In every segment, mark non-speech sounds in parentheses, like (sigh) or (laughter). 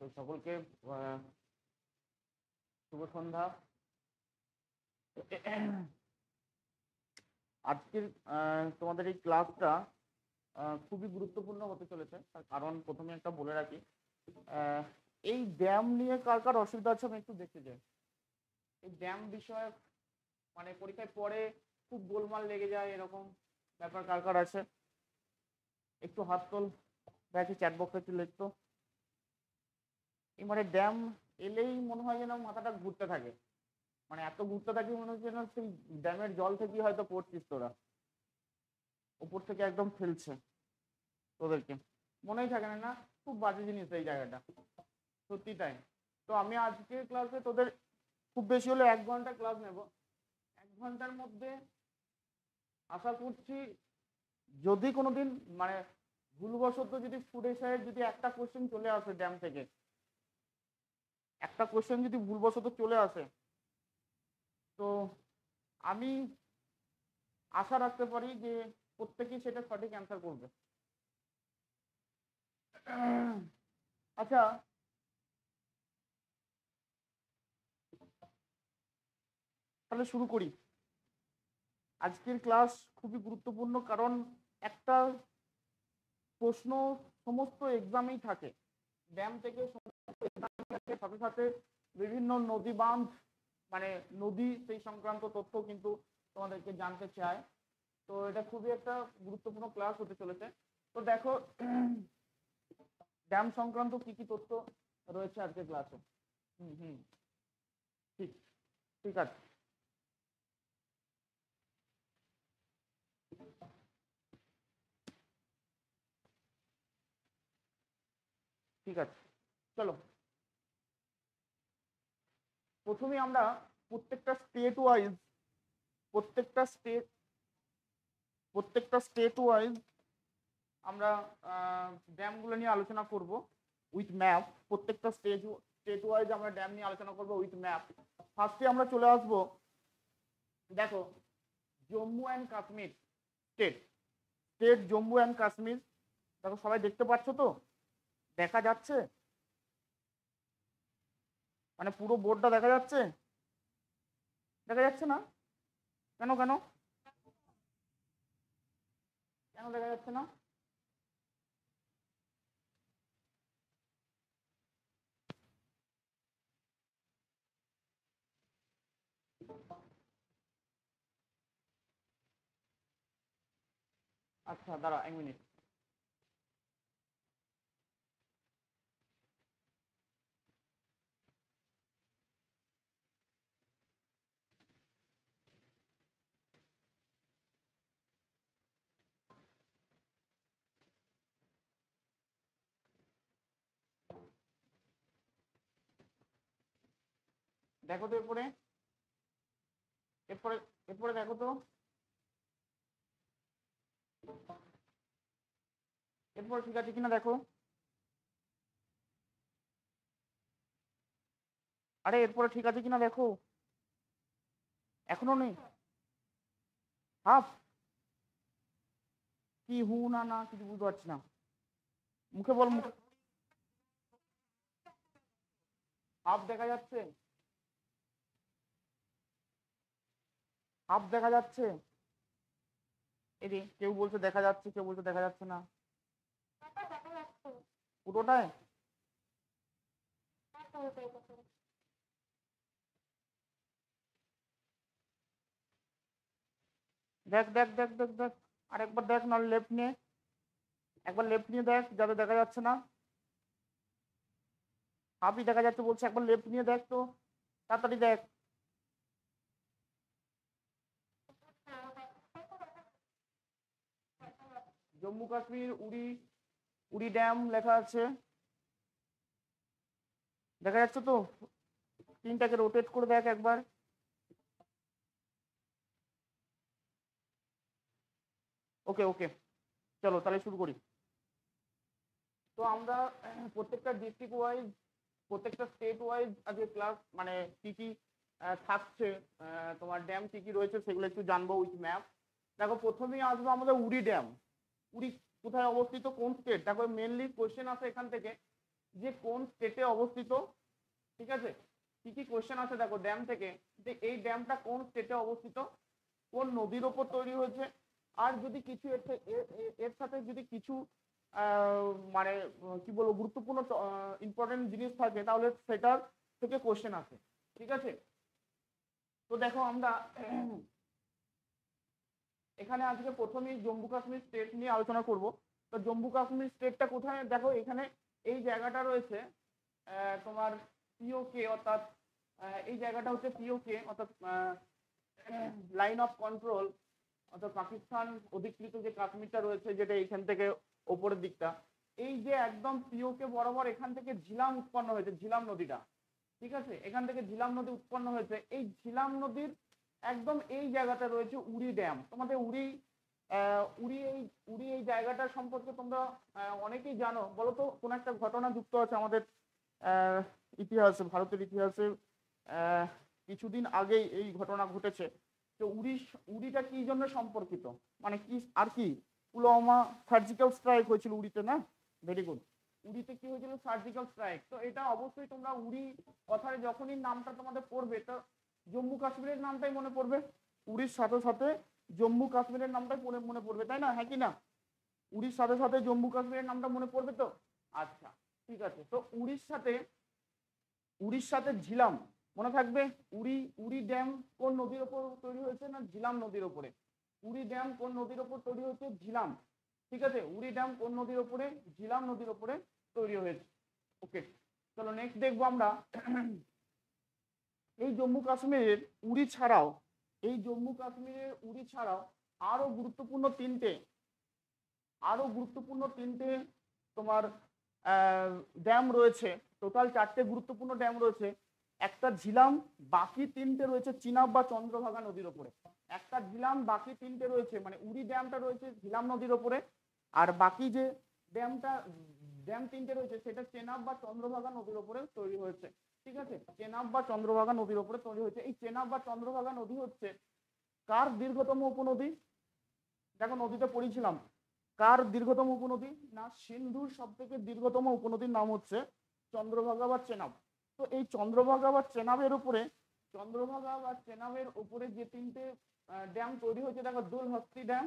তো সকলকে শুভ সন্ধ্যা। আজকের তোমাদের এই ক্লাসটা খুবই গুরুত্বপূর্ণ হতে চলেছে। তার কারণ প্রথমে একটা বলে রাখি। এই ড্যাম নিয়ে কার কার অসুবিধা আছে আমি একটু দেখতে চাই এই ড্যাম বিষয়ে মানে পরীক্ষায় পরে খুব গোলমাল লেগে যায়, এরকম ব্যাপার কার কার আছে। একটু হাত তোল, দেখি চ্যাট বক্সে একটু লিখতো। এবারে ড্যাম এলেই মনে হয় যেন মাথাটা ঘুরতে থাকে। মানে এত ঘুরতে থাকে মনে হচ্ছে যেন সেই ড্যামের জল থেকেই হয়তো পড়ছিস তোরা। উপর থেকে একদম ফেলছে তোদেরকে। মনেই থাকে না না, খুব বাজে জিনিস এই জায়গাটা। সত্যি তাই। তো আমি আজকে ক্লাসে তোদের খুব বেশি হলে এক ঘণ্টা ক্লাস নেব। এক ঘণ্টার মধ্যে আশা করছি যদি কোনোদিন মানে ভুলবশত যদি ফুড এসআইয়ের যদি একটা কোশ্চেন চলে আসে ড্যাম থেকে একটা কোশ্চেন যদি ভুলবশত চলে আসে তো আমি আশা রাখতে পারি যে প্রত্যেকেই সেটা সঠিক অ্যান্সার করবে। আচ্ছা তাহলে শুরু করি। আজকের ক্লাস খুবই গুরুত্বপূর্ণ কারণ একটা প্রশ্ন সমস্ত এক্সামেই থাকে। ব্যায়াম থাকে, সাথে সাথে বিভিন্ন নদী বাঁধ মানে নদী সেই সংক্রান্ত তথ্য কিন্তু তোমাদেরকে জানতে চায় তো এটা খুবই একটা গুরুত্বপূর্ণ ক্লাস হতে চলেছে। তো দেখো ড্যাম সংক্রান্ত কি কি তথ্য রয়েছে আজকের ক্লাসে হুম হুম। ঠিক ঠিক আছে। ঠিক আছে। চলো। প্রথমে আমরা প্রত্যেকটা স্টেট ওয়াইজ প্রত্যেকটা স্টেট প্রত্যেকটা স্টেট ওয়াইজ আমরা ড্যামগুলো নিয়ে আলোচনা করব উইথ ম্যাপ প্রত্যেকটা স্টেট স্টেট ওয়াইজ আমরা ড্যাম নিয়ে আলোচনা করব উইথ ম্যাপ ফার্স্টে আমরা চলে আসব, দেখো Jammu and Kashmir state state Jammu and Kashmir দেখো সবাই দেখতে পাচ্ছ তো? দেখা যাচ্ছে? মানে পুরো বোর্ডটা দেখা যাচ্ছে? দেখা যাচ্ছে না? কেন কেন? কেন দেখা যাচ্ছে না? আচ্ছা দাঁড়া এক মিনিট। দেখো তো এরপরে। এরপরে এরপরে দেখো তো। এরপরে ঠিক আছে কিনা দেখো। আরে এরপরে ঠিক আছে কিনা দেখো। এখনও নেই। হাফ। কি হু না না কিছু বুঝতে পারছি না। মুখে বল মুখে। হাফ দেখা যাচ্ছে। হাফ দেখা যাচ্ছে? এদি কেউ বলছে দেখা যাচ্ছে কেউ বলছে দেখা যাচ্ছে না। পুরোটাই দেখ দেখ দেখ দেখ দেখ আরেকবার দেখ না লেফট নিয়ে। একবার লেফট নিয়ে দেখ যাতে দেখা যাচ্ছে না। হাফই দেখা যাচ্ছে বলছে একবার লেফট নিয়ে দেখ তো। তাড়াতাড়ি দেখ। জম্মু কাশ্মীর, উড়ি উড়ি ড্যাম লেখা আছে। দেখা যাচ্ছে তো, তিনটাকে রোটেট করে দেখ একবার। ওকে ওকে, চলো তাহলে শুরু করি। তো আমরা প্রত্যেকটা ডিস্ট্রিক্ট ওয়াইজ প্রত্যেকটা স্টেট ওয়াইজ আজকে ক্লাস মানে কি কি থাকছে তোমার ড্যাম কি কি রয়েছে সেগুলো একটু জানব উইথ ম্যাপ দেখো, প্রথমেই আসব আমাদের উড়ি ড্যাম উড়ি, কোথায় অবস্থিত, কোন স্টেট দেখো মেনলি কোশ্চেন আসে এখান থেকে, যে কোন স্টেটে অবস্থিত, ঠিক আছে? কি কি কোয়েশ্চেন আছে দেখো ড্যাম থেকে, যে এই ড্যামটা কোন স্টেটে অবস্থিত, কোন নদীর ওপর তৈরি হয়েছে, আর যদি কিছু এর এর সাথে যদি কিছু মানে কি বলব, গুরুত্বপূর্ণ ইম্পর্টেন্ট জিনিস থাকে, তাহলে সেটার থেকে কোশ্চেন আসে, ঠিক আছে? তো দেখো আমরা এখানে আজকে প্রথমেই জম্মু কাশ্মীর স্টেট নিয়ে আলোচনা করব। তো জম্মু কাশ্মীর স্টেটটা কোথায়? দেখো, এখানে এই জায়গাটা রয়েছে তোমার পিওকে অর্থাৎ এই জায়গাটা হচ্ছে পিওকে অর্থাৎ লাইন অফ কন্ট্রোল অর্থাৎ পাকিস্তান অধিকৃত যে কাশ্মীরটা রয়েছে, যেটা এইখান থেকে ওপরের দিকটা। এই যে একদম পিওকে বরাবর এখান থেকে ঝিলাম উৎপন্ন হয়েছে, ঝিলাম নদীটা। ঠিক আছে? এখান থেকে ঝিলাম নদী উৎপন্ন হয়েছে। এই ঝিলাম নদীর একদম এই জায়গাটা রয়েছে উড়ি ড্যাম। তোমাদের উড়ি উড়ি এই উড়ি এই জায়গাটা সম্পর্কে তোমরা অনেকেই জানো। বলো তো কোন একটা ঘটনা যুক্ত আছে আমাদের ইতিহাসে, ভারতের ইতিহাসে কিছুদিন আগেই এই ঘটনা ঘটেছে। তো উড়ি, উড়িটা কি জন্য সম্পর্কিত? মানে কি, আর কি? পুলওয়ামা সার্জিক্যাল স্ট্রাইক হয়েছিল উড়িতে, না? ভেরি গুড উড়িতে কি হয়েছিল? Surgical strike. তো এটা অবশ্যই তোমরা উড়ি কথায় যখনই নামটা তোমাদের পড়বে, তো জম্মু কাশ্মীরের নামটাই মনে পড়বে। উড়ির সাথে সাথে জম্মু কাশ্মীরের নামটাই মনে পড়বে, তাই না? হ্যাঁ কি না? উড়ির সাথে সাথে জম্মু কাশ্মীরের নামটা মনে পড়বে তো? আচ্ছা ঠিক আছে। তো উড়ির সাথে উড়ির সাথে ঝিলাম, মনে থাকবে? উড়ি উড়ি ড্যাম কোন নদীর ওপর তৈরি হয়েছে না ঝিলাম নদীর ওপরে? উড়ি ড্যাম কোন নদীর ওপর তৈরি হয়েছে? ঝিলাম, ঠিক আছে? উড়ি ড্যাম কোন নদীর ওপরে? ঝিলাম নদীর ওপরে তৈরি হয়েছে। ওকে, চলো নেক্সট দেখব আমরা। এই জম্মু কাশ্মীরের উড়ি ছাড়াও, এই জম্মু কাশ্মীরের উড়ি ছাড়াও আরও গুরুত্বপূর্ণ তিনটে, আরও গুরুত্বপূর্ণ তিনটে তোমার ড্যাম রয়েছে। টোটাল চারটে গুরুত্বপূর্ণ ড্যাম রয়েছে। একটা ঝিলাম, বাকি তিনটে রয়েছে চিনাব বা চন্দ্রভাগা নদীর ওপরে। একটা ঝিলাম, বাকি তিনটে রয়েছে মানে উড়ি ড্যামটা রয়েছে ঝিলাম নদীর ওপরে। আর বাকি যে ড্যামটা ড্যাম তিনটে রয়েছে, সেটা চেনাব বা চন্দ্রভাগা নদীর ওপরে তৈরি হয়েছে। ঠিক আছে? চেনাব বা চন্দ্রভাগা নদীর ওপরে তৈরি হয়েছে। এই চেনাব বা চন্দ্রভাগা নদী হচ্ছে কার দীর্ঘতম উপনদী? দেখো, নদীতে পড়েছিলাম। কার দীর্ঘতম উপনদী? না, সিন্ধুর সব থেকে দীর্ঘতম উপনদীর নাম হচ্ছে চন্দ্রভাগা বা চেনাব। তো এই চন্দ্রভাগা বা চেনাবের উপরে, চন্দ্রভাগা বা চেনাবের উপরে যে তিনটে ড্যাম তৈরি হয়েছে, দেখো দুল হস্তি ড্যাম,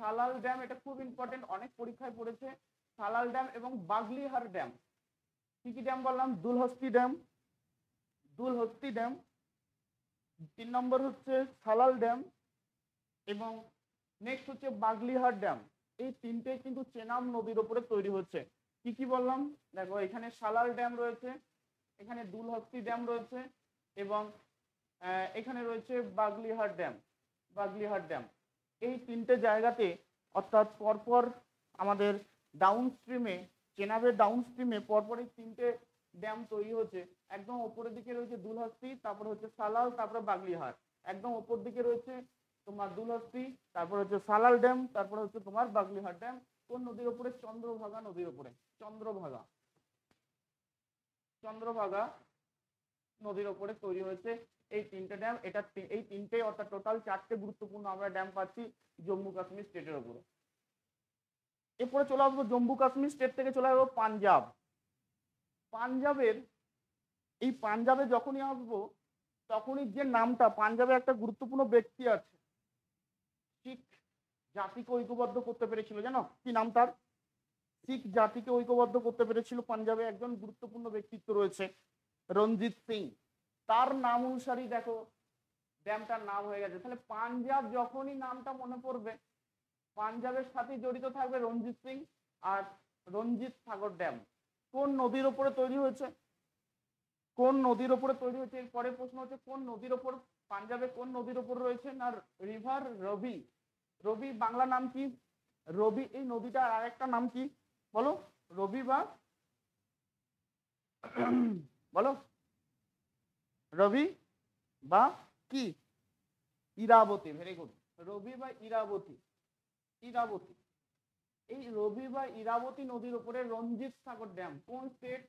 সালাল ড্যাম, এটা খুব ইম্পর্টেন্ট অনেক পরীক্ষায় পড়েছে। সালাল ড্যাম এবং বাগলিহার ড্যাম। কি কি ড্যাম বললাম? দুলহস্তি ড্যাম দুলহস্তি ড্যাম, তিন নম্বর হচ্ছে সালাল ড্যাম এবং নেক্সট হচ্ছে বাগলিহার ড্যাম। এই তিনটে কিন্তু চেনাব নদীর উপরে তৈরি হচ্ছে। কি কি বললাম? দেখো, এখানে সালাল ড্যাম রয়েছে, এখানে দুলহস্তি ড্যাম রয়েছে এবং এখানে রয়েছে বাগলিহার ড্যাম বাগলিহার ড্যাম। এই তিনটে জায়গাতে অর্থাৎ পরপর আমাদের ডাউন স্ট্রিমে চেনাবের ডাউন স্ট্রিমে পরপর এই তিনটে ড্যাম তৈরি হচ্ছে। একদম ওপরের দিকে রয়েছে দুলহস্তি, তারপরে হচ্ছে সালাল, তারপরে বাগলিহাট একদম ওপর দিকে রয়েছে তোমার দুলহস্তি, তারপর হচ্ছে সালাল ড্যাম, তারপর হচ্ছে তোমার বাগলিহাট ড্যাম। কোন নদীর ওপরে? চন্দ্রভাগা নদীর ওপরে। চন্দ্রভাগা। চন্দ্রভাগা নদীর ওপরে তৈরি হয়েছে এই তিনটে ড্যাম। এটা এই তিনটে অর্থাৎ টোটাল চারটে গুরুত্বপূর্ণ আমরা ড্যাম পাচ্ছি জম্মু কাশ্মীর স্টেটের ওপরে এরপরে চলে আসব জম্মু কাশ্মীর স্টেট থেকে চলে আসব পাঞ্জাব। পাঞ্জাবের, এই পাঞ্জাবে যখনই আসব, তখনই যে নামটা, পাঞ্জাবে একটা গুরুত্বপূর্ণ ব্যক্তি আছে। শিখ জাতিকে ঐক্যবদ্ধ করতে পেরেছিল, জানো? কি নাম তার? শিখ জাতিকে ঐক্যবদ্ধ করতে পেরেছিল পাঞ্জাবে একজন গুরুত্বপূর্ণ ব্যক্তিত্ব রয়েছে, রঞ্জিত সিং। তার নাম অনুসারেই দেখো ড্যামটার নাম হয়ে গেছে। তাহলে পাঞ্জাব যখনই নামটা মনে পড়বে, পাঞ্জাবের সাথে জড়িত থাকবে রঞ্জিত সিং আর রঞ্জিত সাগর ড্যাম। কোন নদীর ওপরে তৈরি হয়েছে? কোন নদীর ওপরে তৈরি হয়েছে? এর পরের প্রশ্ন হচ্ছে, কোন নদীর ওপর, পাঞ্জাবে কোন নদীর ওপর রয়েছে না রিভার রবি রবি বাংলা নাম কি? রবি, এই নদীটার আরেকটা নাম কি? বলো, রবি বা, বলো, রবি বা কি? ইরাবতী ভেরি গুড রবি বা ইরাবতী ইরাবতী। এই রবি বা ইরাবতী নদীর উপরে রঞ্জিত সাগর ড্যাম। কোন স্টেট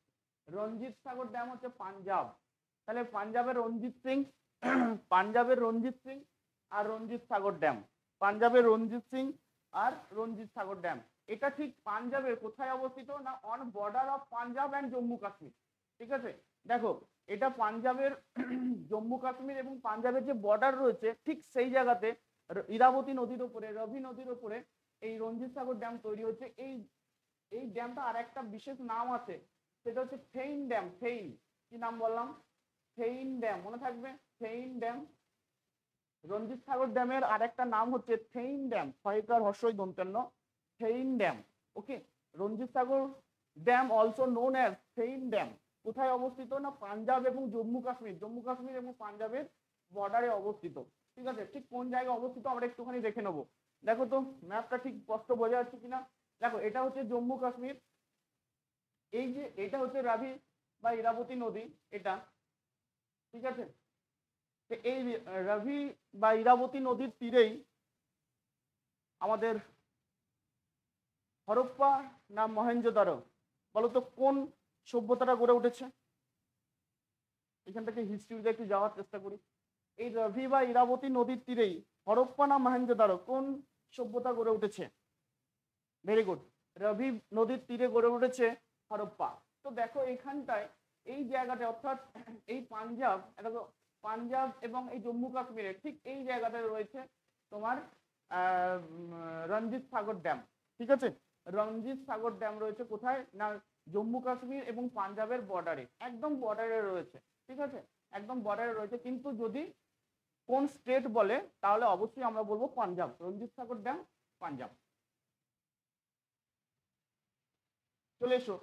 রঞ্জিত সাগর ড্যাম হচ্ছে পাঞ্জাব। তাহলে পাঞ্জাবের রঞ্জিত সিং, পাঞ্জাবের রঞ্জিত সিং আর রঞ্জিত সাগর ড্যাম। পাঞ্জাবের রঞ্জিত সিং আর রঞ্জিত সাগর ড্যাম। এটা ঠিক পাঞ্জাবের কোথায় অবস্থিত না on border of Punjab and Jammu Kashmir? ঠিক আছে? দেখো, এটা পাঞ্জাবের, জম্মু কাশ্মীর এবং পাঞ্জাবের যে বর্ডার রয়েছে, ঠিক সেই জায়গাতে ইরাবতী নদীর উপরে, রবি নদীর উপরে এই রঞ্জিত সাগর ড্যাম তৈরি হচ্ছে। এই এই ড্যামটা আর একটা বিশেষ নাম আছে। সেটা হচ্ছে ফেইন ড্যাম ফেইন কি নাম বললাম? ফেইন ড্যাম, মনে থাকবে? ফেইন ড্যাম। রঞ্জিত সাগর ড্যামের আর একটা নাম হচ্ছে থেইন ড্যাম ছয়কার হর্ষই দন্তান্ন Thein dam, okay? Ranjit Sagar dam also known as Thein dam, কোথায় অবস্থিত? না, পাঞ্জাব এবং জম্মু কাশ্মীর জম্মু কাশ্মীর এবং পাঞ্জাবের বর্ডারে অবস্থিত। ঠিক আছে? ঠিক কোন জায়গায় অবস্থিত? আমরা একটুখানি দেখে নেব। দেখো তো ম্যাপটা ঠিক স্পষ্ট বোঝা যাচ্ছে কিনা? দেখো, এটা হচ্ছে জম্মু কাশ্মীর। এই যে, এটা হচ্ছে রাভি বা ইরাবতী নদী, এটা। ঠিক আছে? এই রাভি বা ইরাবতী নদীর তীরেই আমাদের হরপ্পা না বলো তো কোন সভ্যতাটা গড়ে উঠেছে? এখান থেকে হিস্ট্রিতে একটু যাওয়ার চেষ্টা করি। এই রভি বা ইরাবতী নদীর তীরেই হরপ্পা না মহেঞ্জোদারো কোন সভ্যতা গড়ে উঠেছে? ভেরি গুড রবি নদীর তীরে গড়ে উঠেছে হরপ্পা। তো দেখো এখানটায় এই জায়গাটা অর্থাৎ এই পাঞ্জাব, এটা পাঞ্জাব এবং এই জম্মু কাশ্মীরে ঠিক এই জায়গাটা রয়েছে তোমার রঞ্জিত সাগর ড্যাম। ঠিক আছে? রঞ্জিত সাগর ড্যাম রয়েছে কোথায়? না, জম্মু কাশ্মীর এবং পাঞ্জাবের বর্ডারে একদম বর্ডারে রয়েছে। ঠিক আছে? একদম বর্ডারে রয়েছে। কিন্তু যদি কোন স্টেট বলে, তাহলে অবশ্যই আমরা বলব পাঞ্জাব। রঞ্জিত সাগর ড্যাম, পাঞ্জাব। চলে এসো।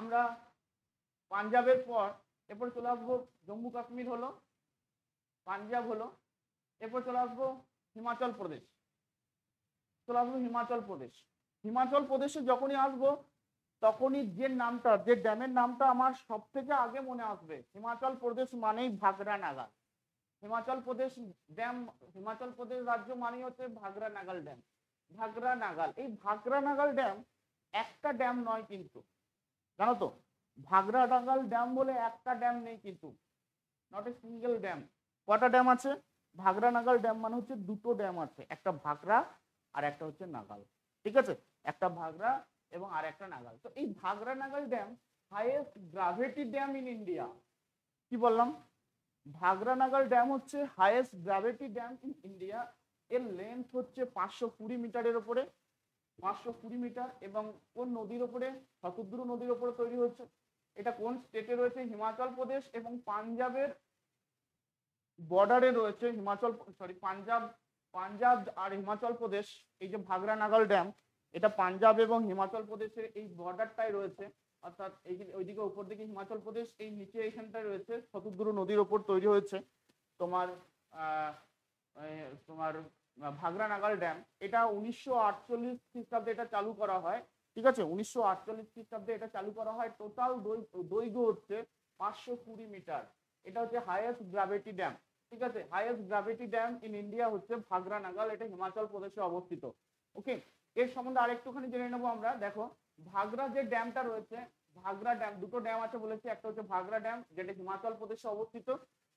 আমরা পাঞ্জাবের পর, এরপর চলে আসব জম্মু কাশ্মীর হলো, পাঞ্জাব হলো, এরপর চলে আসব হিমাচল প্রদেশ। চলে আসব হিমাচল প্রদেশ। হিমাচল প্রদেশে যখনই আসব, তখনই যে নামটা, যে ড্যামের নামটা আমার সব থেকে আগে মনে আসবে। হিমাচল প্রদেশ মানেই ভাগরা নাগাল হিমাচল প্রদেশ ড্যাম, হিমাচল প্রদেশ রাজ্য মানেই হচ্ছে ভাগরা নাগাল ড্যাম। ভাগরা নাগাল, এই ভাগরা নাগাল ড্যাম একটা ড্যাম নয় কিন্তু। জানো তো? ভাগরা নাগাল ড্যাম বলে একটা ড্যাম নেই কিন্তু। নট এ সিঙ্গেল ড্যাম কটা ড্যাম আছে? ভাগরা নাগাল ড্যাম মানে হচ্ছে দুটো ড্যাম আছে, একটা ভাগরা আর একটা হচ্ছে নাগাল। ঠিক আছে? একটা ভাগরা এবং আর একটা নাগাল। তো এই Bhakra Nangal dam highest gravity dam in India কি বললাম? ভাগরা নাগাল ড্যাম হচ্ছে highest gravity dam in India এর লেন্থ হচ্ছে পাঁচশো কুড়ি মিটারের ওপরে। পাঁচশো কুড়ি মিটার এবং কোন নদীর ওপরে? শতদ্রু নদীর ওপরে তৈরি হচ্ছে। এটা কোন স্টেটে রয়েছে? হিমাচল প্রদেশ এবং পাঞ্জাবের বর্ডারে রয়েছে হিমাচল সরি পাঞ্জাব পাঞ্জাব আর হিমাচল প্রদেশ। এই যে ভাগরা নাগাল ড্যাম এটা পাঞ্জাব এবং হিমাচল প্রদেশের এই বর্ডারটাই রয়েছে। অর্থাৎ ওইদিকে উপর দিকে হিমাচল প্রদেশ, এই নিচে এইখানটায় রয়েছে শতদ্রু নদীর ওপর তৈরি হয়েছে তোমার তোমার ভাগরা নাগাল ড্যাম। এটা উনিশশো আটচল্লিশ খ্রিস্টাব্দে এটা চালু করা হয়। ঠিক আছে? উনিশশো আটচল্লিশ খ্রিস্টাব্দে এটা চালু করা হয়। টোটাল দৈর্ঘ্য হচ্ছে পাঁচশো কুড়ি মিটার। এটা হচ্ছে হাইয়েস্ট গ্রাভিটি ড্যাম ঠিক আছে? Highest gravity dam in India হচ্ছে ভাগরা নাগাল। এটা হিমাচল প্রদেশে অবস্থিত। ওকে এর সম্বন্ধে আরেকটুখানি জেনে নেব আমরা। দেখো ভাগরা যে ড্যামটা রয়েছে, ভাগরা ড্যাম, দুটো ড্যাম আছে বলেছি, একটা হচ্ছে ভাগরা ড্যাম, যেটা হিমাচল প্রদেশে অবস্থিত,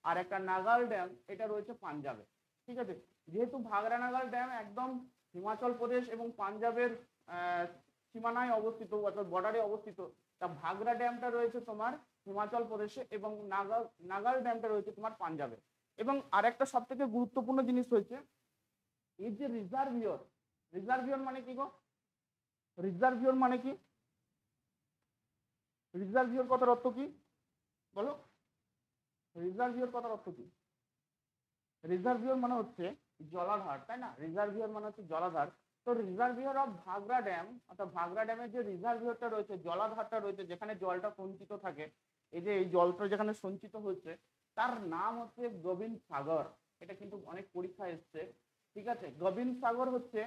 আর একটা নাগাল ড্যাম, এটা রয়েছে পাঞ্জাবে। ঠিক আছে? যেহেতু ভাগরা নাগাল ড্যাম একদম হিমাচল প্রদেশ এবং পাঞ্জাবের সীমানায় অবস্থিত, অর্থাৎ বর্ডারে অবস্থিত, তা ভাগরা ড্যামটা রয়েছে তোমার হিমাচল প্রদেশে এবং নাগাল নাগাল ড্যামটা রয়েছে তোমার পাঞ্জাবে। এবং আরেকটা সব থেকে গুরুত্বপূর্ণ জিনিস হয়েছে, এই যে রিজার্ভিয়র রিজার্ভিয়র মানে কি গো? রিজার্ভিয়র মানে কি? রিজার্ভিওর কথার অর্থ কি? বলো। রিজার্ভিয়র কথার অর্থ কি? রিজার্ভিয়র মানে হচ্ছে জলাধার, তাই না? রিজার্ভিয়র মানে হচ্ছে জলাধার। তো রিজার্ভিয়র অফ ভাগরা ড্যাম অর্থাৎ ভাগরা ড্যামের যে রিজার্ভিয়রটা রয়েছে, জলাধারটা রয়েছে, যেখানে জলটা সঞ্চিত থাকে, এই যে এই জলটা যেখানে সঞ্চিত হচ্ছে তার নাম হচ্ছে গোবিন্দ সাগর এটা কিন্তু অনেক পরীক্ষা এসছে, ঠিক আছে? গোবিন্দ সাগর হচ্ছে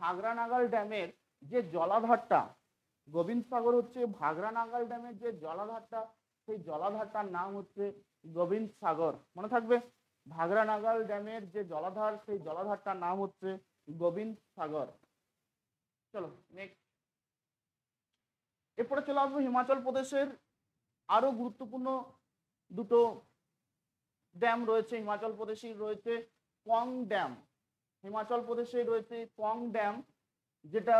ভাগরা নাগাল ড্যামের যে জলাধারটা গোবিন্দ সাগর হচ্ছে ভাগরা নাগাল ড্যামের যে জলাধারটা, সেই জলাধারটার নাম হচ্ছে গোবিন্দ সাগর মনে থাকবে? ভাগরা নাগাল ড্যামের যে জলাধার, সেই জলাধারটার নাম হচ্ছে গোবিন্দ সাগর চলো নেক্সট এরপরে চলে আসব হিমাচল প্রদেশের আরও গুরুত্বপূর্ণ দুটো ড্যাম রয়েছে। হিমাচল প্রদেশে রয়েছে পং ড্যাম। হিমাচল প্রদেশে রয়েছে পং ড্যাম, যেটা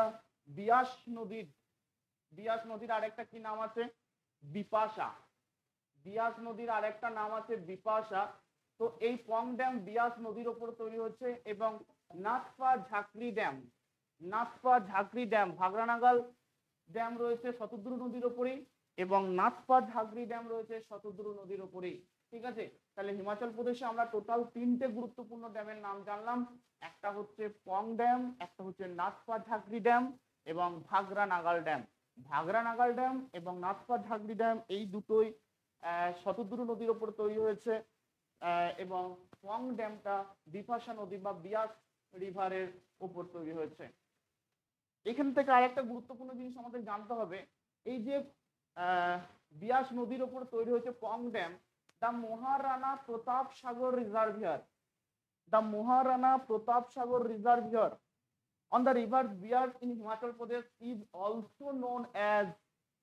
বিয়াস নদীর বিয়াস নদীর আরেকটা কি নাম আছে? বিপাশা। বিয়াস নদীর আরেকটা নাম আছে বিপাশা। তো এই পং ড্যাম বিয়াস নদীর ওপর তৈরি হচ্ছে এবং নাথপা ঝাঁকড়ি ড্যাম নাথপা ঝাঁকড়ি ড্যাম, ভাগরানাগাল ড্যাম রয়েছে শতদ্রু নদীর ওপরেই এবং নাথপা ঝাঁকড়ি ড্যাম রয়েছে শতদ্রু নদীর ওপরেই। ঠিক আছে? তাহলে হিমাচল প্রদেশে আমরা টোটাল তিনটে গুরুত্বপূর্ণ ড্যামের নাম জানলাম। একটা হচ্ছে পং ড্যাম, একটা হচ্ছে নাথপা ঝাঁকড়ি ড্যাম এবং ভাগরা নাগাল ড্যাম। ভাগরা নাগাল ড্যাম এবং নাথপা ঝাঁকড়ি ড্যাম এই দুটোই শতদ্রু নদীর ওপর তৈরি হয়েছে এবং পং ড্যামটা বিপাশা নদী বা বিয়াস রিভারের ওপর তৈরি হয়েছে। এখান থেকে আরেকটা গুরুত্বপূর্ণ জিনিস আমাদের জানতে হবে, এই যে বিয়াস নদীর ওপর তৈরি হয়েছে Pong dam the Maharana Pratap Sagar reservoir. The Maharana Pratap Sagar reservoir on the river Bias in Himachal Pradesh is also known as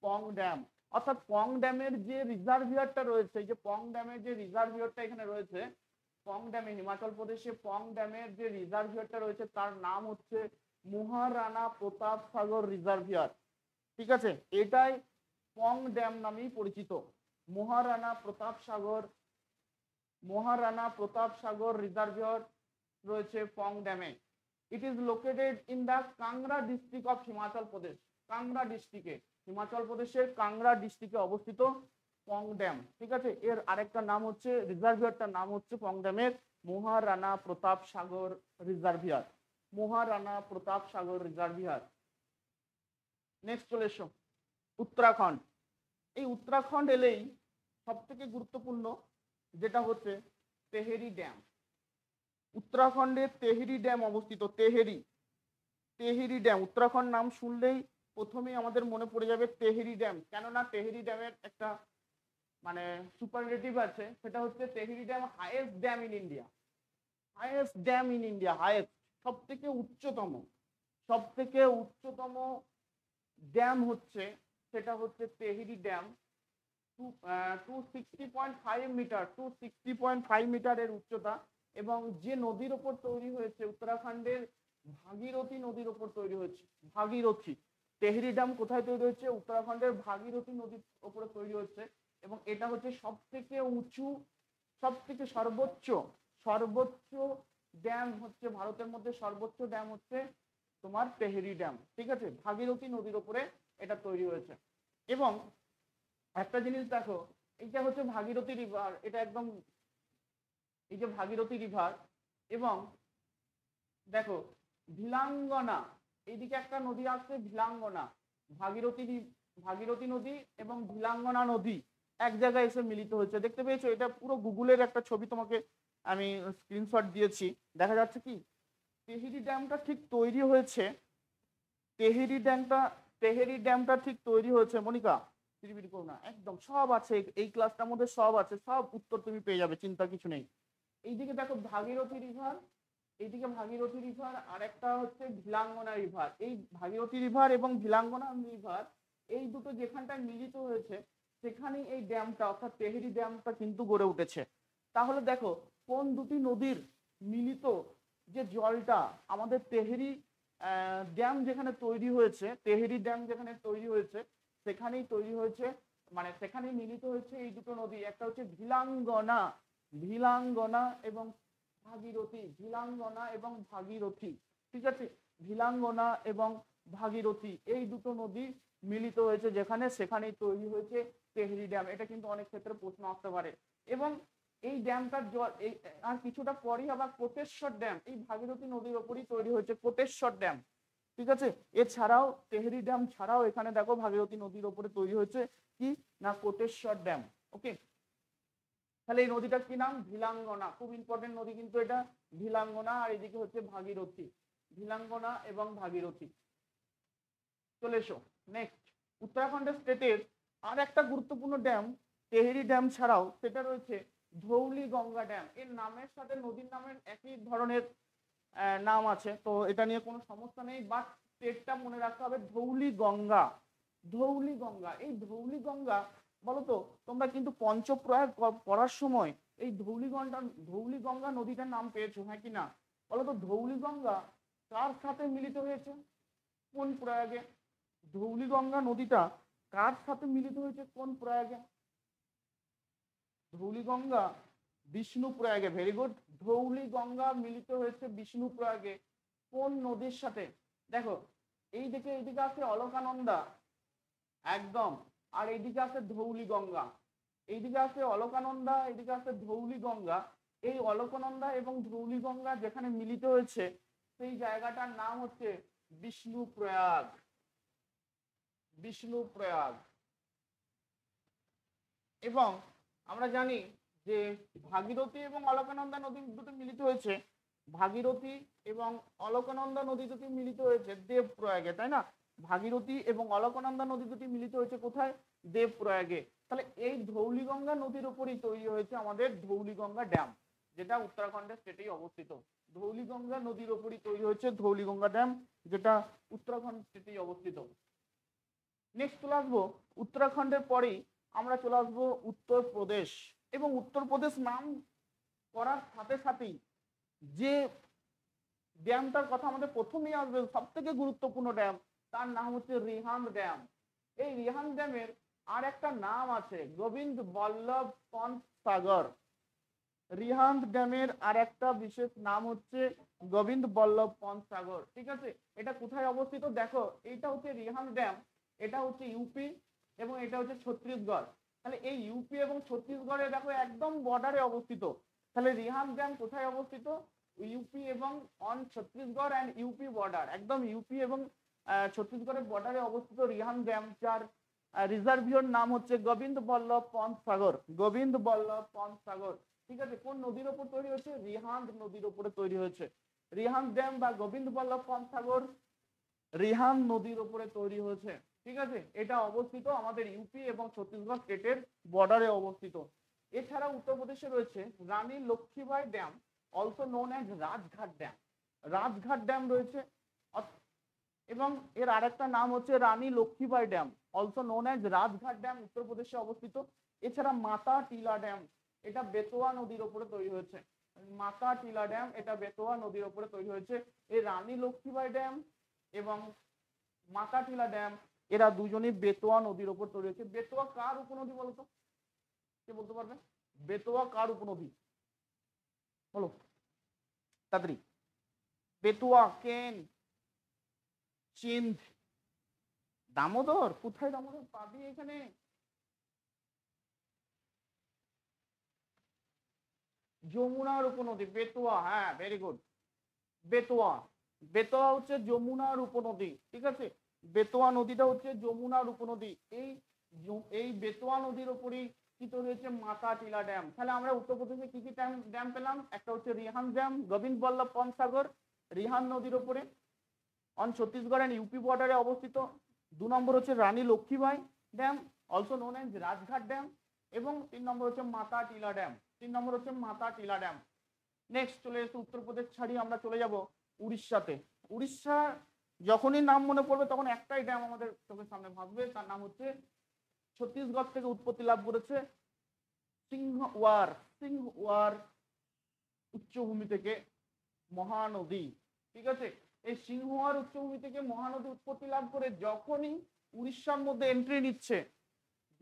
Pong dam অর্থাৎ পং ড্যামের যে রিজার্ভিয়ারটা রয়েছে যে পং ড্যামের যে রিজার্ভিয়ারটা এখানে রয়েছে পং ড্যামে হিমাচল প্রদেশে পং ড্যামের যে রিজার্ভিয়ারটা রয়েছে, তার নাম হচ্ছে মহারানা প্রতাপ সাগর রিজার্ভিয়ার ঠিক আছে? এটাই পং ড্যাম নামেই পরিচিত। মহারানা প্রতাপ সাগর মহারানা প্রতাপ সাগর রিজার্ভিয়ার রয়েছে Pong ড্যামে it is located in the Kangra district of Himachal Pradesh Kangra ডিস্ট্রিক্টে হিমাচল প্রদেশের কাংরা ডিস্ট্রিক্টে অবস্থিত পং ড্যাম ঠিক আছে? এর আরেকটা নাম হচ্ছে রিজার্ভিয়ারটার নাম হচ্ছে পং ড্যামের Maharana Pratap Sagar reservoir Maharana Pratap Sagar reservoir next চলে এসো। উত্তরাখণ্ড। এই উত্তরাখণ্ড এলেই সব থেকে গুরুত্বপূর্ণ যেটা হচ্ছে তেহেরি ড্যাম উত্তরাখণ্ডে তেহেরি ড্যাম অবস্থিত, তেহেরি। তেহেরি ড্যাম, উত্তরাখণ্ড নাম শুনলেই প্রথমেই আমাদের মনে পড়ে যাবে তেহেরি ড্যাম। কেননা তেহেরি ড্যামের একটা মানে সুপারলেটিভ আছে, সেটা হচ্ছে Tehri dam highest dam in India highest dam in India highest সব থেকে উচ্চতম। সব থেকে উচ্চতম ড্যাম হচ্ছে, সেটা হচ্ছে Tehri dam. Two two sixty point five metre two sixty point five মিটারের উচ্চতা। এবং যে নদীর ওপর তৈরি হয়েছে, উত্তরাখণ্ডের ভাগীরথী নদীর ওপর তৈরি হয়েছে, ভাগীরথী। তেহরি ড্যাম কোথায় তৈরি হচ্ছে উত্তরাখণ্ডের ভাগীরথী নদীর ওপরে তৈরি হচ্ছে এবং এটা হচ্ছে সব থেকে উঁচু সব থেকে সর্বোচ্চ সর্বোচ্চ ড্যাম হচ্ছে, ভারতের মধ্যে সর্বোচ্চ ড্যাম হচ্ছে তোমার তেহরি ড্যাম ঠিক আছে? ভাগীরথী নদীর ওপরে এটা তৈরি হয়েছে। এবং একটা জিনিস দেখো, এইটা হচ্ছে ভাগীরথী রিভার এটা একদম এই যে ভাগীরথী রিভার এবং দেখো ভিলাঙ্গনা, এইদিকে একটা নদী আসছে ভিলাঙ্গনা, ভাগীরথী ভাগীরথী নদী এবং ভিলাঙ্গনা নদী এক জায়গায় এসে মিলিত হয়েছে। দেখতে পেয়েছ? এটা পুরো গুগলের একটা ছবি তোমাকে আমি স্ক্রিনশট দিয়েছি। দেখা যাচ্ছে কি? তেহেরি ড্যামটা ঠিক তৈরি হয়েছে। তেহেরি ড্যামটা তেহেরি ড্যামটা ঠিক তৈরি হয়েছে, মনিকা চিরিবিরি করোনা একদম সব আছে এই ক্লাসটার মধ্যে সব আছে, সব উত্তর তুমি পেয়ে যাবে, চিন্তা কিছু নেই। এইদিকে দেখো ভাগীরথী রিভার, এইদিকে ভাগীরথী রিভার আর একটা হচ্ছে ভিলাঙ্গনা রিভার। এই ভাগীরথী রিভার এবং ভিলাঙ্গনা রিভার, এই দুটো যেখানটায় মিলিত হয়েছে, সেখানেই এই ড্যামটা, অর্থাৎ তেহেরি ড্যামটা কিন্তু গড়ে উঠেছে। তাহলে দেখো, কোন দুটি নদীর মিলিত যে জলটা, আমাদের তেহেরি ড্যাম যেখানে তৈরি হয়েছে, তেহেরি ড্যাম যেখানে তৈরি হয়েছে, সেখানেই তৈরি হয়েছে মানে সেখানেই মিলিত হয়েছে এই দুটো নদী। একটা হচ্ছে ভিলাঙ্গনা। ভিলাঙ্গনা এবং ভাগীরথী, ভিলাঙ্গনা এবং ভাগীরথী। ঠিক আছে? ভিলাঙ্গনা এবং ভাগীরথী, এই দুটো নদী মিলিত হয়েছে যেখানে সেখানেই তৈরি হয়েছে তেহরি ড্যাম। এটা কিন্তু অনেক ক্ষেত্রে প্রশ্ন আসতে পারে। এবং এই ড্যামটার জল, এই, আর কিছুটা পরেই আবার কোটেশ্বর ড্যাম, এই ভাগীরথী নদীর ওপরই তৈরি হয়েছে কোটেশ্বর ড্যাম। ঠিক আছে? এছাড়াও তেহরি ড্যাম ছাড়াও এখানে দেখো ভাগীরথী নদীর ওপরে তৈরি হয়েছে কি? না, কোটেশ্বর ড্যাম। ওকে তাহলে এই নদীটার কি নাম? ভিলাঙ্গনা খুব ইম্পর্টেন্ট নদী কিন্তু এটা। ভিলাঙ্গনা আর এদিকে হচ্ছে ভাগীরথী। ভিলাঙ্গনা এবং ভাগীরথী। চলে এসো। নেক্সট উত্তরাখণ্ডের স্টেটের আর একটা গুরুত্বপূর্ণ ড্যাম তেহেরি ড্যাম ছাড়াও সেটা রয়েছে ধৌলি গঙ্গা ড্যাম এর নামের সাথে নদীর নামের একই ধরনের নাম আছে। তো এটা নিয়ে কোনো সমস্যা নেই বাট স্টেটটা মনে রাখতে হবে ধৌলি গঙ্গা। ধৌলি গঙ্গা। এই ধৌলি গঙ্গা বলতো, তোমরা কিন্তু পঞ্চপ্রয়াগ পড়ার সময় এই ধৌলি গঙ্গা নদীটার নাম পেয়েছ হ্যাঁ কি না? বলতো ধৌলি গঙ্গা কার সাথে মিলিত হয়েছে? কোন প্রয়াগে? ধৌলিগঙ্গা নদীটা কার সাথে মিলিত হয়েছে? কোন প্রয়াগে? ধৌলি গঙ্গা বিষ্ণু প্রয়াগে ভেরি গুড ধৌলি গঙ্গা মিলিত হয়েছে বিষ্ণু প্রয়াগে, কোন নদীর সাথে? দেখো এই দিকে এইদিকে আছে অলকানন্দা, একদম। আর এইদিকে আছে ধৌলি গঙ্গা। এইদিকে আছে অলকানন্দা, এইদিকে আছে ধৌলি গঙ্গা। এই অলকানন্দা এবং ধৌলি গঙ্গা যেখানে মিলিত হয়েছে, সেই জায়গাটার নাম হচ্ছে বিষ্ণু প্রয়াগ। বিষ্ণু প্রয়াগ। এবং আমরা জানি যে ভাগীরথী এবং অলকানন্দা নদী দুটো মিলিত হয়েছে। ভাগীরথী এবং অলকানন্দা নদী দুটি মিলিত হয়েছে দেবপ্রয়াগে, তাই না? ভাগীরথী এবং অলকানন্দা নদী দুটি মিলিত হয়েছে কোথায়? দেবপ্রয়াগে। তাহলে এই ধৌলিগঙ্গা নদীর উপরই তৈরি হয়েছে আমাদের ধৌলিগঙ্গা ড্যাম, যেটা উত্তরাখণ্ডের স্টেটেই অবস্থিত। ধৌলিগঙ্গা নদীর উপরই তৈরি হয়েছে ধৌলিগঙ্গা ড্যাম, যেটা উত্তরাখণ্ড স্টেটেই অবস্থিত। নেক্সট চলে আসব। উত্তরাখণ্ডের পরেই আমরা চলে আসব উত্তরপ্রদেশ। এবং উত্তরপ্রদেশ নাম করার সাথে সাথেই যে ড্যামটার কথা আমাদের প্রথমেই আসবে সব থেকে গুরুত্বপূর্ণ ড্যাম তার নাম হচ্ছে রিহান্দ ড্যাম এই রিহান্দ ড্যামের আর একটা নাম আছে, গোবিন্দ বল্লভ পন্ত সাগর রিহান্দ ড্যামের আর একটা বিশেষ নাম হচ্ছে গোবিন্দ বল্লভ পন্ত সাগর ঠিক আছে? এটা কোথায় অবস্থিত? দেখো, এইটা হচ্ছে রিহান্দ ড্যাম এটা হচ্ছে ইউপি এবং এটা হচ্ছে ছত্তিশগড়। তাহলে এই ইউপি এবং ছত্তিশগড়ে দেখো একদম বর্ডারে অবস্থিত। তাহলে রিহান ড্যাম কোথায় অবস্থিত? ইউপি এবং on Chhattisgarh and UP border একদম ইউপি এবং ছত্তিশগড়ের বর্ডারে অবস্থিত রিহান ড্যাম যার রিজার্ভিয়র নাম হচ্ছে গোবিন্দ বল্লভ পন্ত সাগর গোবিন্দ বল্লভ পন্ত সাগর ঠিক আছে, কোন নদীর ওপর তৈরি হয়েছে? রিহান্দ নদীর উপরে তৈরি হয়েছে। রিহান ড্যাম বা গোবিন্দ বল্লভ পন্ত সাগর রিহান নদীর উপরে তৈরি হয়েছে। ঠিক আছে, এটা অবস্থিত আমাদের ইউপি এবং ছত্তিশগড় স্টেটের বর্ডারে অবস্থিত। এছাড়া উত্তরপ্রদেশে রয়েছে Rani Laxmibai dam also known as Rajghat dam. Rajghat dam রয়েছে এবং এর আরেকটা নাম হচ্ছে Rani Laxmibai dam also known as Rajghat dam উত্তরপ্রদেশে অবস্থিত। এছাড়া মাতা টিলা ড্যাম, এটা বেতোয়া নদীর ওপরে তৈরি হয়েছে। মাতা টিলা ড্যাম, এটা বেতোয়া নদীর ওপরে তৈরি হয়েছে। এই রানী লক্ষ্মীবাই ড্যাম এবং মাতা টিলা ড্যাম, এরা দুজনেই বেতোয়া নদীর ওপর তৈরি হয়েছে। বেতোয়া কার উপনদী বলতো? কে বলতে পারবে? বেতোয়া কার উপনদী? বলো। তাড়াতাড়ি। বেতুয়া কেন? চিন্দ দামোদর, কোথায় দামোদর? পাবি এখানে। যমুনার উপনদী, বেতুয়া হ্যাঁ ভেরি গুড বেতুয়া, বেতোয়া হচ্ছে যমুনার উপনদী, ঠিক আছে? বেতোয়া নদীটা হচ্ছে যমুনার উপনদী। এই এই বেতোয়া নদীর উপরেই কি তৈরি হয়েছে মাতা টিলা ড্যাম। তাহলে আমরা উত্তরপ্রদেশে কি কি ড্যাম ড্যাম পেলাম? একটা হচ্ছে রিহান ড্যাম গোবিন্দ বল্লভ পন্ত সাগর, রিহান নদীর উপরে। অন ছত্তিশগড় অ্যান্ড ইউপি বর্ডারে অবস্থিত। দু নম্বর হচ্ছে Rani Laxmibai dam also known as Rajghat dam, এবং তিন নম্বর হচ্ছে মাতা টিলা ড্যাম। তিন নম্বর হচ্ছে মাতা টিলা ড্যাম। নেক্সট চলে এসে উত্তরপ্রদেশ ছাড়িয়ে আমরা চলে যাব উড়িষ্যাতে। উড়িষ্যা যখনই নাম মনে পড়বে তখন একটাই ড্যাম আমাদের চোখের সামনে ভাসবে, তার নাম হচ্ছে ছত্তিশগড় থেকে উৎপত্তি লাভ করেছে সিংহওয়ার। সিংহওয়ার উচ্চভূমি থেকে মহানদী, ঠিক আছে? এই সিংহওয়ার উচ্চভূমি থেকে মহানদী উৎপত্তি লাভ করে যখনই উড়িষ্যার মধ্যে এন্ট্রি নিচ্ছে,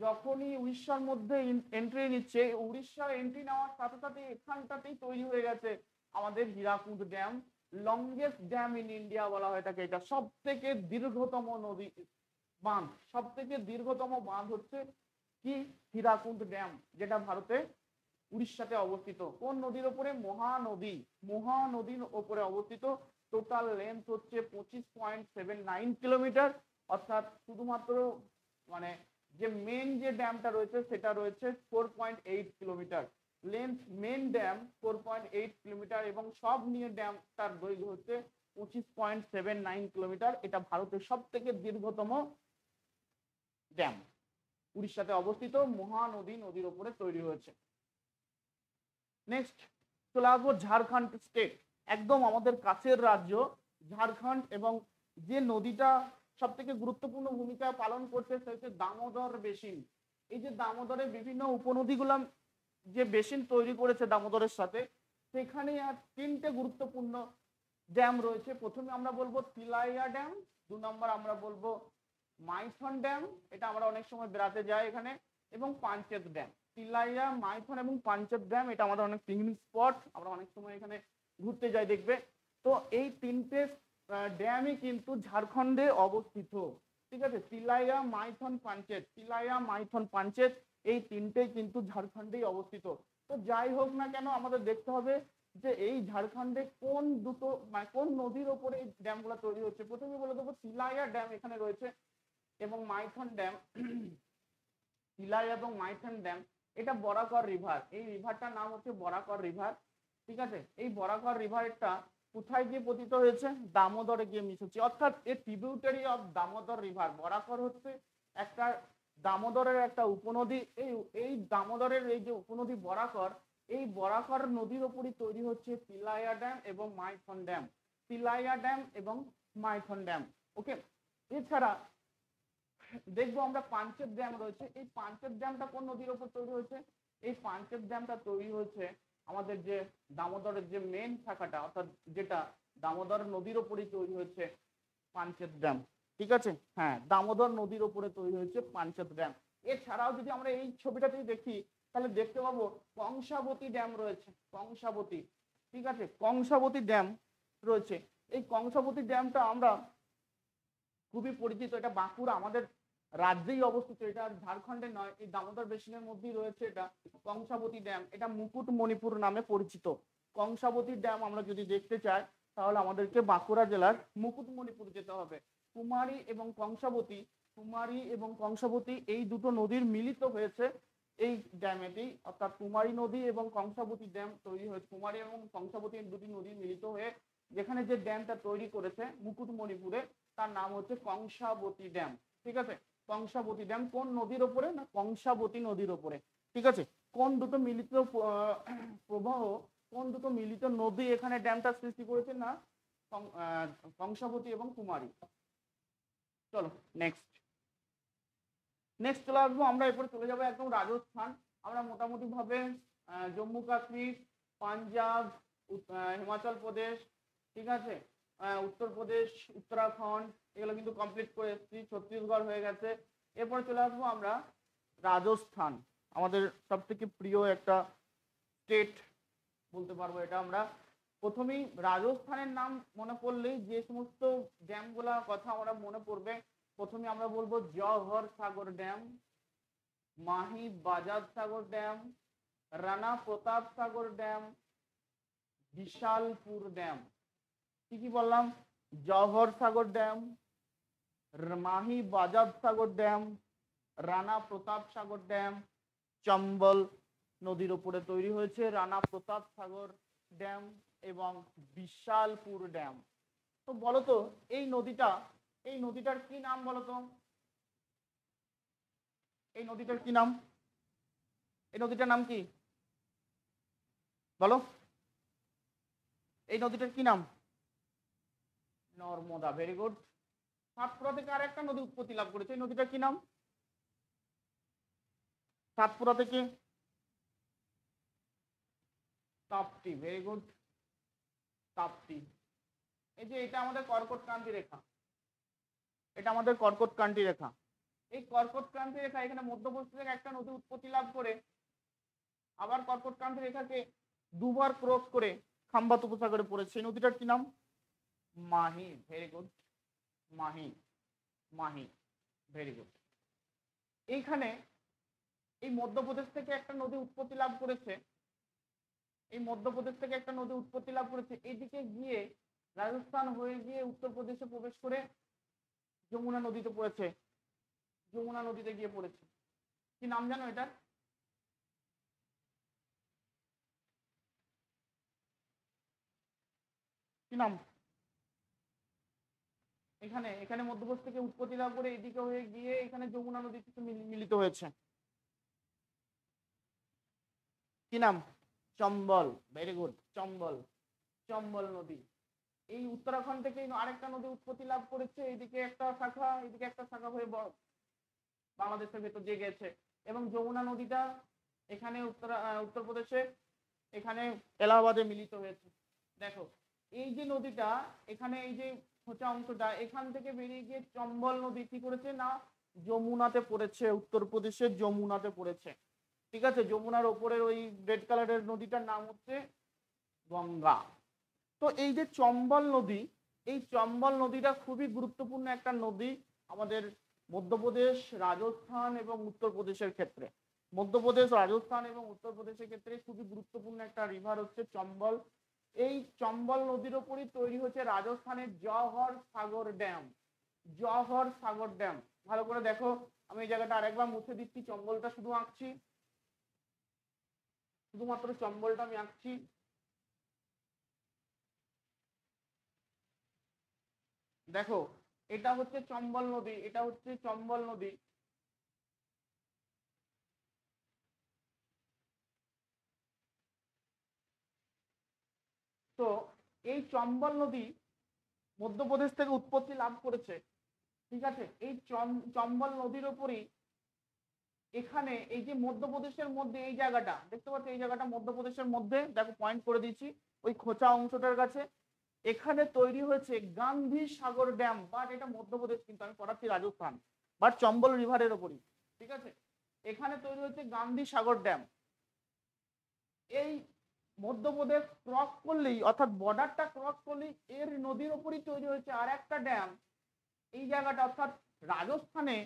যখনই উড়িষ্যার মধ্যে এন্ট্রি নিচ্ছে উড়িষ্যার এন্ট্রি নেওয়ার সাথে সাথে এখানটাতেই তৈরি হয়ে গেছে আমাদের Hirakud dam longest dam in India বলা হয় থাকে এটা। সব থেকে দীর্ঘতম নদী বাঁধ সব থেকে দীর্ঘতম বাঁধ হচ্ছে কি? হীরাকুদ ড্যাম, যেটা ভারতে উড়িষ্যাতে অবস্থিত। কোন নদীর ওপরে? মহানদী। মহানদীর ওপরে অবস্থিত। টোটাল লেন্থ হচ্ছে পঁচিশ পয়েন্ট সেভেন নাইন কিলোমিটার অর্থাৎ শুধুমাত্র মানে যে মেন যে ড্যামটা রয়েছে, সেটা রয়েছে four point eight kilometre length main dam four point eight kilometre এবং সব নিয়ে ড্যামটার দৈর্ঘ্য হচ্ছে পঁচিশ পয়েন্ট সেভেন নাইন কিলোমিটার এটা ভারতের সব থেকে দীর্ঘতম ড্যাম উড়িষ্যাতে অবস্থিত মহানদী নদীর উপরে তৈরি হয়েছে। নেক্সট চলে আসব ঝাড়খণ্ড স্টেট একদম আমাদের কাছের রাজ্য, ঝাড়খণ্ড এবং যে নদীটা সব থেকে গুরুত্বপূর্ণ ভূমিকা পালন করছে সেটা হচ্ছে দামোদর বেসিন। এই যে দামোদরের বিভিন্ন উপনদীগুলো যে বেসিন তৈরি করেছে দামোদরের সাথে, সেখানে আর তিনটে গুরুত্বপূর্ণ ড্যাম রয়েছে। প্রথমে আমরা বলব তিলাইয়া ড্যাম, দু নম্বর আমরা বলব মাইথন ড্যাম, এটা আমরা অনেক সময় বেড়াতে যাই এখানে, এবং পাঞ্চেত ড্যাম। তিলাইয়া, মাইথন এবং পাঞ্চেত ড্যাম, এটা আমাদের অনেক পিকনিক স্পট আমরা অনেক সময় এখানে ঘুরতে যায় দেখবে। তো এই তিনটে ড্যামই কিন্তু ঝাড়খণ্ডে অবস্থিত। ঠিক আছে? তিলাইয়া মাইথন পাঞ্চেত, তিলাইয়া মাইথন পাঞ্চেত এই তিনটেই কিন্তু ঝাড়খণ্ডেই অবস্থিত। তো যাই হোক না কেন, আমাদের দেখতে হবে যে এই ঝাড়খণ্ডে কোন দুটো মানে কোন নদীর ওপরে এই ড্যামগুলো তৈরি হচ্ছে? প্রথমে বলে দেবো, তিলাইয়া ড্যাম এখানে রয়েছে এবং মাইথন ড্যাম, তিলাইয়া এবং মাইথন ড্যাম। এটা বরাকর রিভার। এই রিভারটার নাম হচ্ছে বরাকর রিভার। ঠিক আছে? এই বরাকর রিভারটা কোথায় গিয়ে পতিত হয়েছে? দামোদরে গিয়ে মিশেছে অর্থাৎ a tributary of Damodar river Barakar হচ্ছে একটা দামোদরের একটা উপনদী। এই এই দামোদরের এই যে উপনদী বরাকর, এই বরাকর নদীর ওপরই তৈরি হচ্ছে তিলাইয়া ড্যাম এবং মাইথন ড্যাম। তিলাইয়া ড্যাম এবং মাইথন ড্যাম, ওকে? এছাড়া দেখব আমরা পাঞ্চেত ড্যাম রয়েছে। এই পাঞ্চেত ড্যামটা কোন নদীর ওপর তৈরি হয়েছে? এই পাঞ্চেত ড্যামটা তৈরি হয়েছে আমাদের যে দামোদরের যে মেন শাখাটা, অর্থাৎ যেটা দামোদর নদীর ওপরে তৈরি হয়েছে পাঞ্চেত ড্যাম ঠিক আছে? হ্যাঁ দামোদর নদীর ওপরে তৈরি হয়েছে পাঞ্চেত ড্যাম এছাড়াও যদি আমরা এই ছবিটাতেই দেখি, তাহলে দেখতে পাবো কংসাবতী ড্যাম রয়েছে, কংসাবতী, ঠিক আছে? কংসাবতী ড্যাম রয়েছে। এই কংসাবতী ড্যামটা আমরা খুবই পরিচিত। এটা বাঁকুড়া, আমাদের রাজ্যেই অবস্থিত, এটা ঝাড়খণ্ডে নয়, এই দামোদর বেসিনের মধ্যেই রয়েছে এটা কংসাবতী ড্যাম, এটা মুকুটমণিপুর নামে পরিচিত। কংসাবতী ড্যাম আমরা যদি দেখতে চাই, তাহলে আমাদেরকে বাঁকুড়া জেলার মুকুটমণিপুর যেতে হবে। কুমারী এবং কংসাবতী, কুমারী এবং কংসাবতী এই দুটো নদীর মিলিত হয়েছে এই ড্যামেটি অর্থাৎ কুমারী নদী এবং কংসাবতী ড্যাম তৈরি হয়েছে কুমারী এবং কংসাবতী দুটি নদী মিলিত হয়ে যেখানে যে ড্যামটা তৈরি করেছে মুকুটমণিপুরে, তার নাম হচ্ছে কংসাবতী ড্যাম, ঠিক আছে? কংসাবতী ড্যাম কোন নদীর ওপরে? না, কংসাবতী নদীর ওপরে। ঠিক আছে? কোন দুটো মিলিত প্রবাহ, কোন দুটো মিলিত নদী এখানে ড্যামটা সৃষ্টি করেছে? না কংসাবতী এবং কুমারী। চলো নেক্সট নেক্সট চলে আসব, আমরা এরপরে চলে যাব একদম রাজস্থান। আমরা মোটামুটি ভাবে জম্মু কাশ্মীর, পাঞ্জাব হিমাচল প্রদেশ, ঠিক আছে? উত্তরপ্রদেশ, উত্তরাখণ্ড এগুলো কিন্তু কমপ্লিট করে এসেছি ছত্তিশগড় হয়ে গেছে। এরপরে চলে আসব আমরা রাজস্থান। আমাদের সব থেকে প্রিয় একটা স্টেট বলতে পারব এটা আমরা। প্রথমেই রাজস্থানের নাম মনে পড়লেই যে সমস্ত ড্যামগুলোর কথা আমরা মনে পড়বে, প্রথমে আমরা বলব Jawahar Sagar dam, Mahi Bajaj Sagar dam, Rana Pratap Sagar dam, Bisalpur dam. কি কি বললাম? Jawahar Sagar dam Mahi Bajaj Sagar dam, Rana Pratap Sagar dam, Chambal নদীর উপরে তৈরি হয়েছে রানা প্রতাপ সাগর ড্যাম এবং বিশালপুর ড্যাম। তো বলতো, এই নদীটা, এই নদীটার কি নাম বলো তো এই নদীটার কি নাম? এই নদীটার নাম কি? বলো। এই নদীটার কি নাম? নর্মদা ভেরি গুড সাতপুরা থেকে আর একটা নদী উৎপত্তি লাভ করেছে? এই নদীটার কি নাম? সাতপুরা থেকে তাপ্তি ভেরি গুড তাপ্তি। এই যে এটা আমাদের কর্কট ক্রান্তি রেখা। এটা আমাদের কর্কট ক্রান্তি রেখা। এই কর্কট ক্রান্তি রেখা এখানে মধ্যপ্রদেশ থেকে একটা নদী উৎপত্তি লাভ করে, আবার কর্কট ক্রান্তি রেখাকে দুবার ক্রস করে খাম্বাত উপসাগরে পড়েছে। সেই নদীটার কি নাম? Mahi very good Mahi Mahi very good এইখানে এই মধ্যপ্রদেশ থেকে একটা নদী উৎপত্তি লাভ করেছে, এই মধ্যপ্রদেশ থেকে একটা নদী উৎপত্তি লাভ করেছে এইদিকে গিয়ে রাজস্থান হয়ে গিয়ে উত্তরপ্রদেশে প্রবেশ করে যমুনা নদীতে পড়েছে, যমুনা নদীতে গিয়ে পড়েছে। কি নাম জানো এটার কি নাম? এখানে এখানে মধ্যপ্রদেশ থেকে উৎপত্তি লাভ করে এদিকে হয়ে গিয়ে এখানে যমুনা নদীতে মিল- মিলিত হয়েছে। কি নাম? চম্বল ভেরি গুড চম্বল চম্বল নদী। এই উত্তরাখণ্ড থেকে আরেকটা নদী উৎপত্তি লাভ করেছে এইদিকে একটা শাখা এইদিকে একটা শাখা হয়ে বাংলাদেশের ভেতর দিয়ে গেছে। এবং যমুনা নদীটা এখানে উত্তরা উত্তরপ্রদেশে এখানে এলাহাবাদে মিলিত হয়েছে। দেখো, এই যে নদীটা, এখানে এই যে খোঁচা অংশটা। এখান থেকে বেরিয়ে গিয়ে চম্বল নদী কি করেছে না? যমুনাতে পড়েছে উত্তরপ্রদেশের যমুনাতে পড়েছে। ঠিক আছে? যমুনার ওপরের ওই রেড কালারের নদীটার নাম হচ্ছে গঙ্গা। তো এই যে চম্বল নদী, এই চম্বল নদীটা খুবই গুরুত্বপূর্ণ একটা নদী আমাদের মধ্যপ্রদেশ, রাজস্থান এবং উত্তরপ্রদেশের ক্ষেত্রে। মধ্যপ্রদেশ, রাজস্থান এবং উত্তরপ্রদেশের ক্ষেত্রে খুবই গুরুত্বপূর্ণ একটা রিভার হচ্ছে চম্বল। এই চম্বল নদীর ওপরই তৈরি হচ্ছে রাজস্থানের জহর সাগর ড্যাম জহর সাগর ড্যাম। ভালো করে দেখো, আমি এই জায়গাটা আরেকবার মুছে দিচ্ছি, চম্বলটা শুধু আঁকছি। শুধুমাত্র চম্বলটা আমি আঁকছি। দেখো, এটা হচ্ছে চম্বল নদী, এটা হচ্ছে চম্বল নদী। তো এই চম্বল নদী মধ্যপ্রদেশ থেকে উৎপত্তি লাভ করেছে। ঠিক আছে? এই চম- চম্বল নদীর ওপরই এখানে এই যে মধ্যপ্রদেশের মধ্যে এই জায়গাটা, দেখতে পাচ্ছ এই জায়গাটা মধ্যপ্রদেশের মধ্যে, দেখো পয়েন্ট করে দিচ্ছি ওই খোঁচা অংশটার কাছে। এখানে তৈরি হয়েছে গান্ধী সাগর ড্যাম বাট এটা মধ্যপ্রদেশ কিন্তু আমি পড়াচ্ছি রাজস্থান বাট চম্বল রিভারের ওপরই ঠিক আছে? এখানে তৈরি হয়েছে গান্ধী সাগর ড্যাম। এই মধ্যপ্রদেশ ক্রস করলেই, অর্থাৎ বর্ডারটা ক্রস করলেই এর নদীর ওপরই তৈরি হয়েছে আর একটা ড্যাম এই জায়গাটা অর্থাৎ রাজস্থানে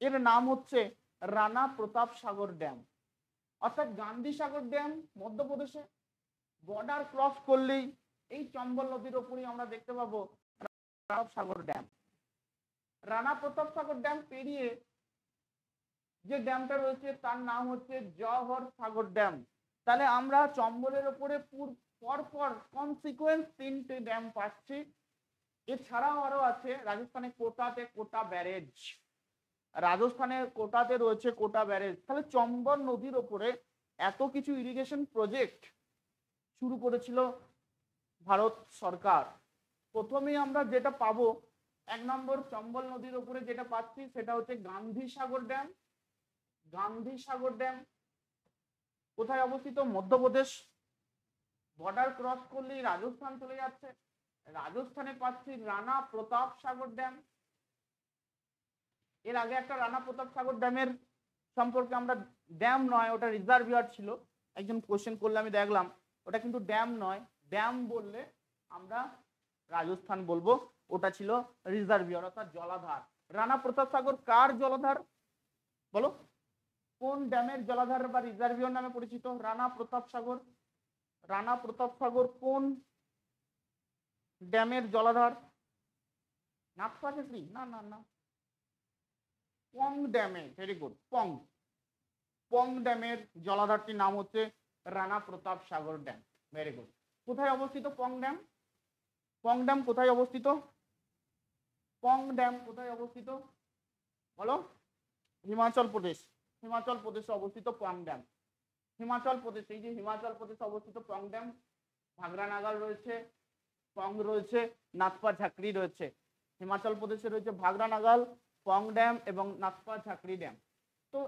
এর নাম হচ্ছে রানা প্রতাপ সাগর ড্যাম অর্থাৎ গান্ধী সাগর ড্যাম মধ্যপ্রদেশে। বর্ডার ক্রস করলেই এই চম্বল নদীর ওপরই আমরা দেখতে পাবো রানা সাগর ড্যাম রানা প্রতাপ সাগর ড্যাম পেরিয়ে যে ড্যামটা রয়েছে তার নাম হচ্ছে জওহর সাগর ড্যাম তাহলে আমরা চম্বলের ওপরে পুর- পরপর কনসিকুয়েন্স তিনটে ড্যাম পাচ্ছি। এছাড়াও আরও আছে, রাজস্থানে কোটাতে কোটা ব্যারেজ। রাজস্থানের কোটাতে রয়েছে কোটা ব্যারেজ। তাহলে চম্বল নদীর ওপরে এত কিছু ইরিগেশন প্রজেক্ট শুরু করেছিল ভারত সরকার। প্রথমেই আমরা যেটা পাবো, এক নম্বর চম্বল নদীর ওপরে যেটা পাচ্ছি, সেটা হচ্ছে গান্ধী সাগর ড্যাম। গান্ধী সাগর ড্যাম কোথায় অবস্থিত? মধ্যপ্রদেশ। বর্ডার ক্রস করলেই রাজস্থান চলে যাচ্ছে। রাজস্থানে পাচ্ছি রানা প্রতাপ সাগর ড্যাম এর আগে একটা রানা প্রতাপ সাগর ড্যামের সম্পর্কে আমরা ড্যাম নয়, ওটা রিজার্ভিয়ার ছিল। একজন কোশ্চেন করলে আমি দেখলাম, ওটা কিন্তু ড্যাম নয়। ড্যাম বললে আমরা রাজস্থান বলব, ওটা ছিল রিজার্ভিয়ার অর্থাৎ জলাধার। রানা প্রতাপ সাগর কার জলাধার? বলো। কোন ড্যামের জলাধার বা রিজার্ভিয়ার নামে পরিচিত? রানা প্রতাপ সাগর। রানা প্রতাপ সাগর কোন ড্যামের জলাধার? নাগপা চাকরি না না না। পং ড্যামে ভেরি গুড পং। পং ড্যামের জলাধারটির নাম হচ্ছে Rana Pratap Sagar dam. Very good কোথায় অবস্থিত পং ড্যাম? পং ড্যাম কোথায় অবস্থিত? পং ড্যাম কোথায় অবস্থিত? বলো। হিমাচল প্রদেশ। হিমাচল প্রদেশে অবস্থিত পং ড্যাম। হিমাচল প্রদেশ এই যে হিমাচল প্রদেশে অবস্থিত পং ড্যাম ভাগরা নাগাল রয়েছে পং রয়েছে, নাথপা ঝাকরি রয়েছে। হিমাচল প্রদেশে রয়েছে ভাগরা নাগাল পং ড্যাম এবং নাথপা ঝাকরি ড্যাম। তো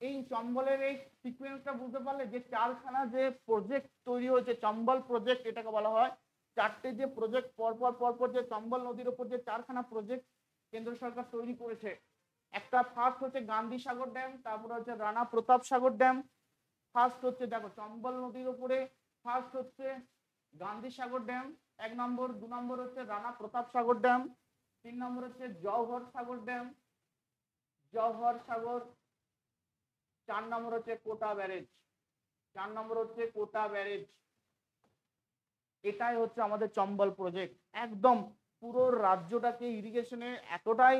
এই চম্বলের এই সিকুয়েন্সটা বুঝতে পারলে যে চারখানা যে প্রজেক্ট তৈরি হয়েছে, চম্বল প্রজেক্ট এটাকে বলা হয়, চারটে যে প্রজেক্ট পরপর পরপর যে চম্বল নদীর উপর যে চারখানা প্রজেক্ট কেন্দ্র সরকার তৈরি করেছে একটা ফার্স্ট হচ্ছে গান্ধী সাগর ড্যাম তারপরে হচ্ছে রানা প্রতাপ সাগর ড্যাম ফার্স্ট হচ্ছে দেখো চম্বল নদীর উপরে ফার্স্ট হচ্ছে গান্ধী সাগর ড্যাম এক নম্বর, দু নম্বর হচ্ছে রানা প্রতাপ সাগর ড্যাম তিন নম্বর হচ্ছে জওহর সাগর ড্যাম জওহর সাগর, চার নম্বর হচ্ছে কোটা ব্যারেজ, চার নম্বর হচ্ছে কোটা ব্যারেজ। এটাই হচ্ছে আমাদের চম্বল প্রজেক্ট একদম পুরো রাজ্যটাকে ইরিগেশনে এতটাই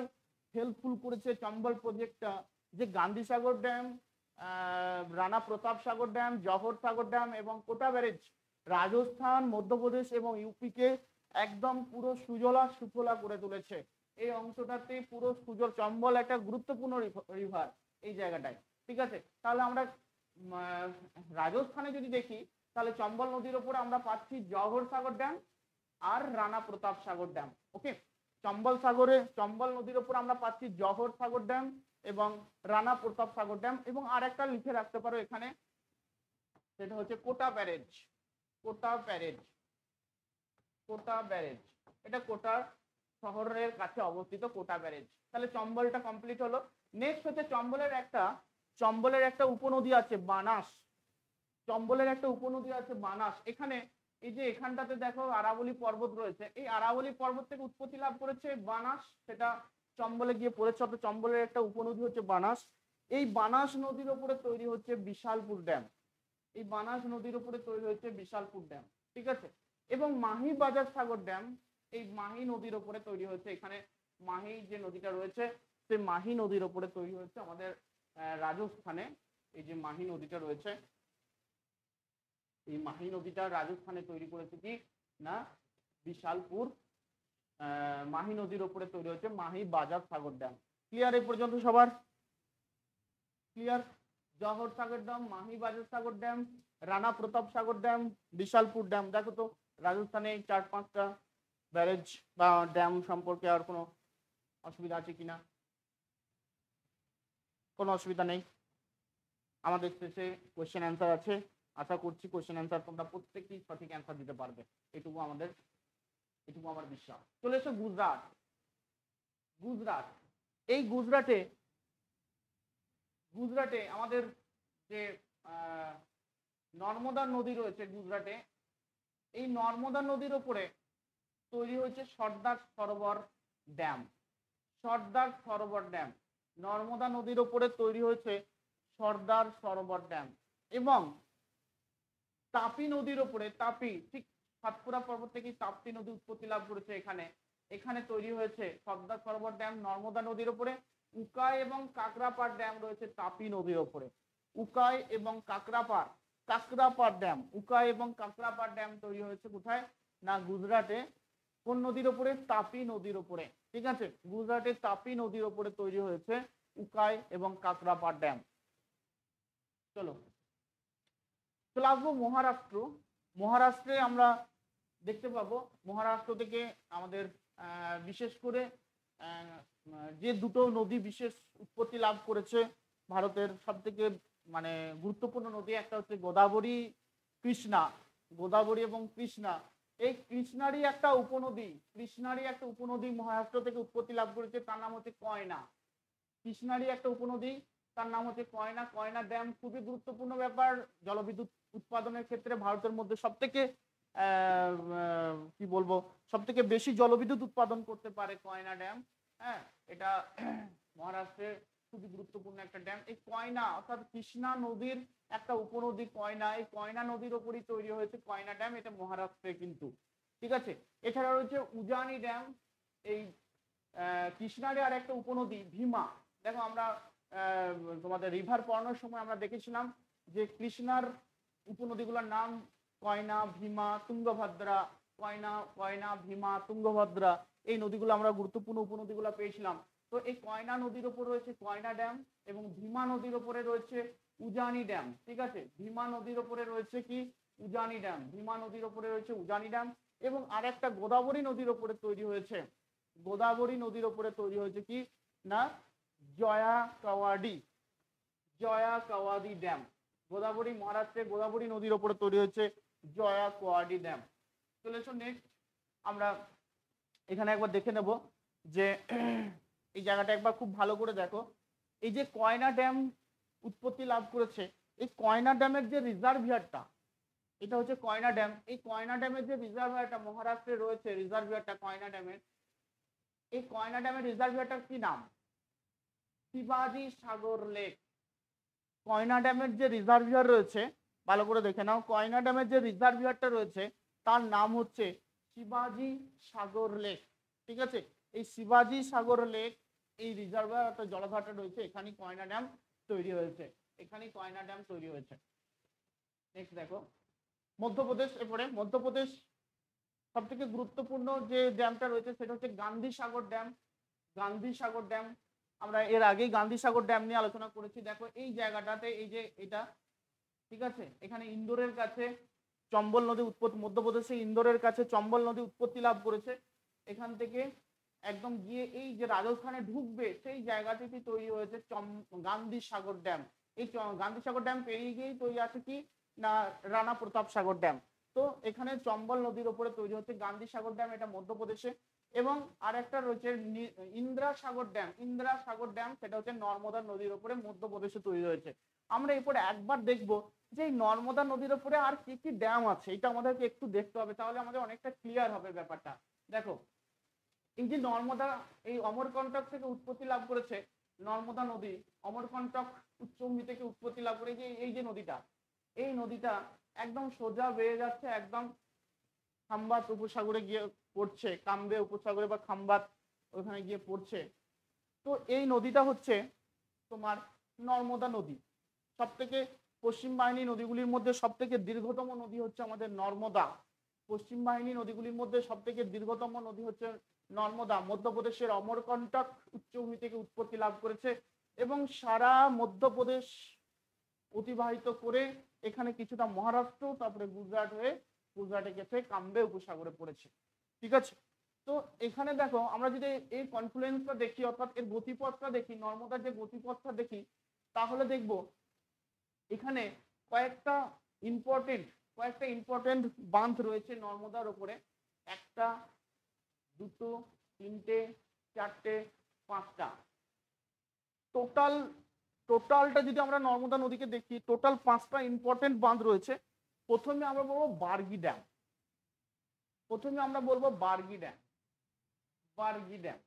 হেল্পফুল করেছে চম্বল প্রজেক্টটা যে Gandhi Sagar dam Rana Pratap Sagar dam Jawahar Sagar dam এবং কোটা ব্যারেজ, রাজস্থান, মধ্যপ্রদেশ এবং ইউপিকে একদম পুরো সুজলা সুফলা করে তুলেছে। এই অংশটাতে পুরো সুজল, চম্বল একটা গুরুত্বপূর্ণ রিভার এই জায়গাটায়। ঠিক আছে? তাহলে আমরা রাজস্থানে যদি দেখি, তাহলে চম্বল নদীর ওপরে আমরা পাচ্ছি জওহর সাগর ড্যাম আর রানা প্রতাপ সাগর ড্যাম ওকে চম্বল সাগরে, চম্বল নদীর ওপর আমরা পাচ্ছি জহর সাগর ড্যাম এবং রানা প্রতাপ সাগর ড্যাম এবং আরেকটা লিখে রাখতে পারো এখানে। সেটা হচ্ছে Kota barrage Kota barrage Kota barrage. এটা কোটা শহরের কাছে অবস্থিত কোটা ব্যারেজ। তাহলে চম্বলটা কমপ্লিট হলো। নেক্সট হচ্ছে চম্বলের একটা চম্বলের একটা উপনদী আছে বানাস। চম্বলের একটা উপনদী আছে বানাস। এখানে এই যে এখানটাতে দেখো আরাবলি পর্বত রয়েছে। এই আরাবলি পর্বত থেকে উৎপত্তি লাভ করেছে বানাস। সেটা চম্বলে গিয়ে পড়েছে, অর্থাৎ চম্বলের একটা উপনদী হচ্ছে বানাস। এই বানাস নদীর উপরে তৈরি হচ্ছে বিশালপুর ড্যাম। এই বানাস নদীর উপরে তৈরি হচ্ছে বিশালপুর ড্যাম, ঠিক আছে? এবং মাহি বাজার সাগর ড্যাম, এই মাহি নদীর উপরে তৈরি হয়েছে। এখানে মাহি যে নদীটা রয়েছে, সেই মাহি নদীর উপরে তৈরি হয়েছে আমাদের রাজস্থানে। এই যে মাহি নদীটা রয়েছে এই মাহি নদীটা রাজস্থানে তৈরি করেছে কি? না, বিশালপুর মাহি নদীর উপরে তৈরি হয়েছে মাহি বাজার সাগর ড্যাম। ক্লিয়ার এই পর্যন্ত সবার? Clear Jawahar Sagar dam, Mahi Bajaj Sagar dam, Rana Pratap Sagar dam, Bisalpur dam. দেখো তো, রাজস্থানে চার পাঁচটা ব্যারেজ বা ড্যাম সম্পর্কে আর কোনো অসুবিধা আছে কিনা? কোনো অসুবিধা নেই। আমাদের শেষে কোয়েশ্চেন অ্যান্সার আছে। আশা করছি কোয়েশ্চেন অ্যান্সার তোমরা প্রত্যেকেই সঠিক অ্যান্সার দিতে পারবে। এটুকু আমাদের, এটুকু আমার বিশ্বাস। চলে এসো গুজরাট। গুজরাট। এই গুজরাটে গুজরাটে আমাদের যে নর্মদা নদী রয়েছে গুজরাটে, এই নর্মদা নদীর ওপরে তৈরি হয়েছে সর্দার সরোবর ড্যাম। সর্দার সরোবর ড্যাম। নর্মদা নদীর ওপরে তৈরি হয়েছে সর্দার সরোবর ড্যাম। এবং তাপি নদীর ওপরে, তাপি, ঠিক সাতপুরা পর্বত থেকে তাপ্তি নদী উৎপত্তি লাভ করেছে এখানে। এখানে তৈরি হয়েছে সর্দার সরোবর ড্যাম, নর্মদা নদীর ওপরে, উকাই এবং কাকরাপাড় ড্যাম রয়েছে তাপি নদীর ওপরে। উকাই এবং কাকরাপাড় কাকরাপাড় ড্যাম, উকাই এবং কাকরাপাড় ড্যাম তৈরি হয়েছে কোথায়? না, গুজরাটে। কোন নদীর ওপরে? তাপি নদীর ওপরে, ঠিক আছে? গুজরাটে তাপি নদীর ওপরে তৈরি হয়েছে উকাই এবং কাকরাপাড় ড্যাম। চলো। চলে আসব মহারাষ্ট্র। মহারাষ্ট্রে আমরা দেখতে পাবো, মহারাষ্ট্র থেকে আমাদের বিশেষ করে যে দুটো নদী বিশেষ উৎপত্তি লাভ করেছে, ভারতের সব থেকে মানে গুরুত্বপূর্ণ নদী একটা হচ্ছে গোদাবরী, কৃষ্ণা। গোদাবরী এবং কৃষ্ণা। এই কৃষ্ণারই একটা উপনদী, কৃষ্ণারই একটা উপনদী মহারাষ্ট্র থেকে উৎপত্তি লাভ করেছে, তার নাম হচ্ছে কয়না। কৃষ্ণারই একটা উপনদী, তার নাম হচ্ছে কয়না। কয়না ড্যাম খুবই গুরুত্বপূর্ণ ব্যাপার, জলবিদ্যুৎ উৎপাদনের ক্ষেত্রে ভারতের মধ্যে সব থেকে কি বলব সব থেকে বেশি জলবিদ্যুৎ উৎপাদন করতে পারে কয়না ড্যাম হ্যাঁ? এটা (clears throat) মহারাষ্ট্রের খুবই গুরুত্বপূর্ণ একটা ড্যাম। এই কয়না, অর্থাৎ কৃষ্ণা নদীর একটা উপনদী কয়না, এই কয়না নদীর ওপরই তৈরি হয়েছে কয়না ড্যাম, এটা মহারাষ্ট্রে কিন্তু। ঠিক আছে? এছাড়া রয়েছে উজানি ড্যাম, এই কৃষ্ণারে আর একটা উপনদী, ভীমা। দেখো আমরা তোমাদের রিভার পড়ানোর সময় আমরা দেখেছিলাম যে কৃষ্ণার উপনদীগুলোর নাম কয়না, ভীমা, তুঙ্গভদ্রা, কয়না কয়না, ভীমা, তুঙ্গভদ্রা, এই নদীগুলো আমরা গুরুত্বপূর্ণ উপনদীগুলো পেয়েছিলাম। তো এই কয়না নদীর ওপর রয়েছে কয়না ড্যাম এবং ভীমা নদীর ওপরে রয়েছে উজানি ড্যাম, ঠিক আছে? ভীমা নদীর ওপরে রয়েছে কি? উজানি ড্যাম, ভীমা নদীর ওপরে রয়েছে উজানি ড্যাম এবং আরেকটা গোদাবরী নদীর ওপরে তৈরি হয়েছে। গোদাবরী নদীর ওপরে তৈরি হয়েছে কি? না Jayakwadi Jayakwadi dam. Godavari মহারাষ্ট্রে গোদাবরী নদীর ওপরে তৈরি হয়েছে জয়া কোয়াডি ড্যাম। চলে এসো নেক্সট আমরা এখানে একবার দেখে নেব যে এই জায়গাটা একবার খুব ভালো করে দেখো। এই যে কয়না ড্যাম উৎপত্তি লাভ করেছে, এই কয়না ড্যামের যে রিজার্ভিয়ারটা, এটা হচ্ছে কয়না ড্যাম। এই কয়না ড্যামের যে রিজার্ভিয়ারটা মহারাষ্ট্রে রয়েছে, রিজার্ভিয়ারটা কয়না ড্যামের, এই কয়না ড্যামের রিজার্ভিয়ারটার কি নাম? শিবাজি সাগর লেক। কয়না ড্যামের যে রিজার্ভিয়ার রয়েছে, ভালো করে দেখে নাও, কয়না ড্যামের যে রিজার্ভিয়ারটা রয়েছে, তার নাম হচ্ছে শিবাজি সাগর লেক ঠিক আছে? এই শিবাজি সাগর লেক এই রিজার্ভার অর্থাৎ জলাধারটা রয়েছে, এখানেই কয়না ড্যাম তৈরি হয়েছে, এখানেই কয়না ড্যাম তৈরি হয়েছে। নেক্সট দেখো, মধ্যপ্রদেশ, এরপরে মধ্যপ্রদেশ সব থেকে গুরুত্বপূর্ণ যে ড্যামটা রয়েছে, সেটা হচ্ছে গান্ধী সাগর ড্যাম গান্ধী সাগর ড্যাম আমরা এর আগেই গান্ধী সাগর ড্যাম নিয়ে আলোচনা করেছি। দেখো, এই জায়গাটাতে, এই যে এটা, ঠিক আছে? এখানে ইন্দোরের কাছে চম্বল নদী উৎপত্তি মধ্যপ্রদেশে ইন্দোরের কাছে চম্বল নদী উৎপত্তি লাভ করেছে। এখান থেকে একদম গিয়ে এই যে রাজস্থানে ঢুকবে, সেই জায়গা থেকে তৈরি হয়েছে গান্ধী সাগর ড্যাম। এই গান্ধী সাগর ড্যাম পেরিয়ে গিয়েই তৈরি আছে কি? না, রানা প্রতাপ সাগর ড্যাম। তো এখানে চম্বল নদীর উপরে তৈরি হচ্ছে গান্ধী সাগর ড্যাম, এটা মধ্যপ্রদেশে। এবং আর একটা রয়েছে ইন্দিরা সাগর ড্যাম। ইন্দিরা সাগর ড্যাম, সেটা হচ্ছে নর্মদা নদীর উপরে মধ্যপ্রদেশে তৈরি হয়েছে। আমরা এরপরে একবার দেখব যে এই নর্মদা নদীর উপরে আর কি কি ড্যাম আছে, এটা আমাদেরকে একটু দেখতে হবে, তাহলে আমাদের অনেকটা ক্লিয়ার হবে ব্যাপারটা। দেখো, এই যে নর্মদা, এই অমরকণ্টক থেকে উৎপত্তি লাভ করেছে নর্মদা নদী অমরকণ্টক উচ্চভূমি থেকে উৎপত্তি লাভ করে যে এই যে নদীটা, এই নদীটা একদম সোজা বেয়ে যাচ্ছে, একদম খাম্বাত উপসাগরে গিয়ে পড়ছে, কাম্বে উপসাগরে বা খাম্বাত ওখানে গিয়ে পড়ছে। তো এই নদীটা হচ্ছে তোমার নর্মদা নদী। সব থেকে পশ্চিম বাহিনী নদীগুলির মধ্যে সব থেকে দীর্ঘতম নদী হচ্ছে আমাদের নর্মদা। পশ্চিম বাহিনী নদীগুলির মধ্যে সব থেকে দীর্ঘতম নদী হচ্ছে নর্মদা। মধ্যপ্রদেশের অমরকণ্টক উচ্চভূমি থেকে উৎপত্তি লাভ করেছে এবং সারা মধ্যপ্রদেশ অতিবাহিত করে এখানে কিছুটা মহারাষ্ট্র, তারপরে গুজরাট হয়ে গুজরাটে গেছে, কাম্বে উপসাগরে পড়েছে। ঠিক আছে? তো এখানে দেখো, আমরা যদি এই কনফ্লুয়েন্সটা দেখি, অর্থাৎ এর গতিপথটা দেখি, নর্মদার যে গতিপথটা দেখি, তাহলে দেখব এখানে কয়েকটা ইম্পর্টেন্ট কয়েকটা ইম্পর্টেন্ট বাঁধ রয়েছে নর্মদার ওপরে। একটা, দুটো, তিনটে, চারটে, পাঁচটা। টোটাল টোটালটা যদি আমরা নর্মদা নদীকে দেখি টোটাল পাঁচটা ইম্পর্টেন্ট বাঁধ রয়েছে। প্রথমে আমরা বলব বার্গি ড্যাম প্রথমে আমরা বলব বার্গি ড্যাম। বার্গি ড্যাম।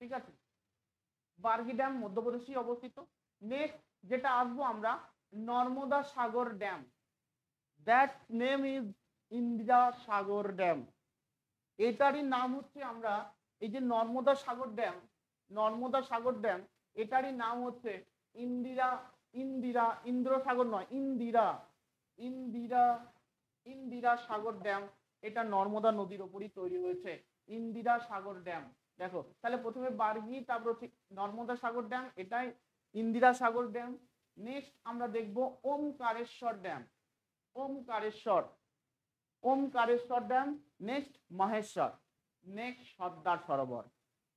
ঠিক আছে? বার্গি ড্যাম মধ্যপ্রদেশে অবস্থিত। নেক্সট যেটা আসব আমরা, Narmada Sagar dam. That name is Indira Sagar dam এটারই নাম হচ্ছে আমরা, এই যে নর্মদা সাগর ড্যাম, নর্মদা সাগর ড্যাম, এটারই নাম হচ্ছে ইন্দিরা ইন্দিরা ইন্দ্র সাগর নয়, ইন্দিরা। ইন্দিরা ইন্দিরা সাগর ড্যাম এটা নর্মদা নদীর ওপরই তৈরি হয়েছে। ইন্দিরা সাগর ড্যাম। দেখো, তাহলে প্রথমে বার্গি, তারপর নর্মদা সাগর ড্যাম, এটাই ইন্দিরা সাগর ড্যাম। নেক্সট আমরা দেখব Omkareshwar dam. Omkareshwar Omkareshwar dam next Maheshwar next Sardar Sarovar.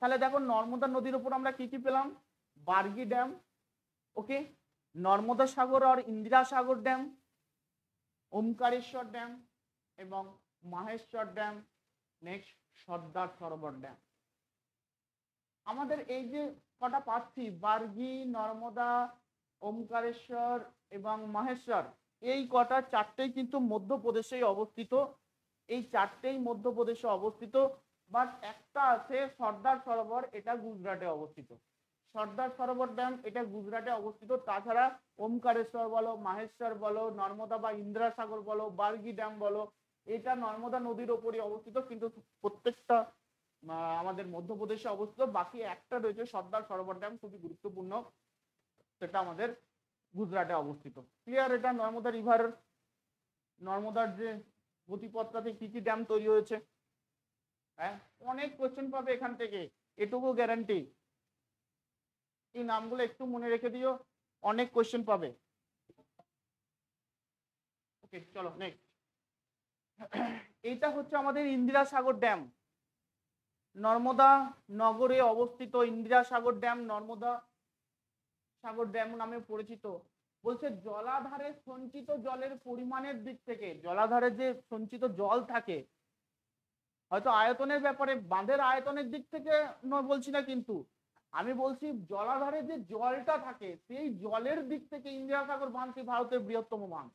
তাহলে দেখো নর্মদা নদীর উপর আমরা কি কি পেলাম? Bargi dam, okay? Narmada Sagar আর ইন্দিরা সাগর ড্যাম, ওমকারেশ্বর ড্যাম এবং Maheshwar dam, next Sardar Sarovar dam. আমাদের এই যে কটা পাচ্ছি বার্গি, নর্মদা, ওমকারেশ্বর এবং মাহেশ্বর, এই কটা চারটেই কিন্তু মধ্যপ্রদেশেই অবস্থিত। এই চারটেই মধ্যপ্রদেশে অবস্থিত বাট একটা আছে সর্দার সরোবর, এটা গুজরাটে অবস্থিত। সর্দার সরোবর ড্যাম, এটা গুজরাটে অবস্থিত। তাছাড়া ওমকারেশ্বর বলো, মাহেশ্বর বলো, নর্মদা বা ইন্দ্রাসাগর বলো, বার্গি ড্যাম বলো এটা নর্মদা নদীর ওপরই অবস্থিত, কিন্তু প্রত্যেকটা আমাদের মধ্যপ্রদেশে অবস্থিত। বাকি একটা রয়েছে সর্দার সরোবর ড্যাম, খুবই গুরুত্বপূর্ণ। সেটা আমাদের গুজরাটে অবস্থিত। ক্লিয়ার এটা নর্মদা রিভার নর্মদার যে গতিপথটাতে কি কি ড্যাম তৈরি হয়েছে? হ্যাঁ অনেক কোয়েশ্চেন পাবে এখান থেকে। এটুকু গ্যারান্টি এই নামগুলো একটু মনে রেখে দিও, অনেক কোয়েশ্চেন পাবে। ওকে চলো নেক্সট এইটা হচ্ছে আমাদের ইন্দিরা সাগর ড্যাম। নর্মদা নগরে অবস্থিত ইন্দিরা সাগর ড্যাম, নর্মদা সাগর ড্যাম নামে পরিচিত। বলছে জলাধারে সঞ্চিত জলের পরিমাণের দিক থেকে, জলাধারে যে সঞ্চিত জল থাকে, হয়তো আয়তনের ব্যাপারে, বাঁধের আয়তনের দিক থেকে বলছি না কিন্তু, আমি বলছি জলাধারে যে জলটা থাকে, সেই জলের দিক থেকে ইন্দিরা সাগর বাঁধটি ভারতের বৃহত্তম বাঁধ?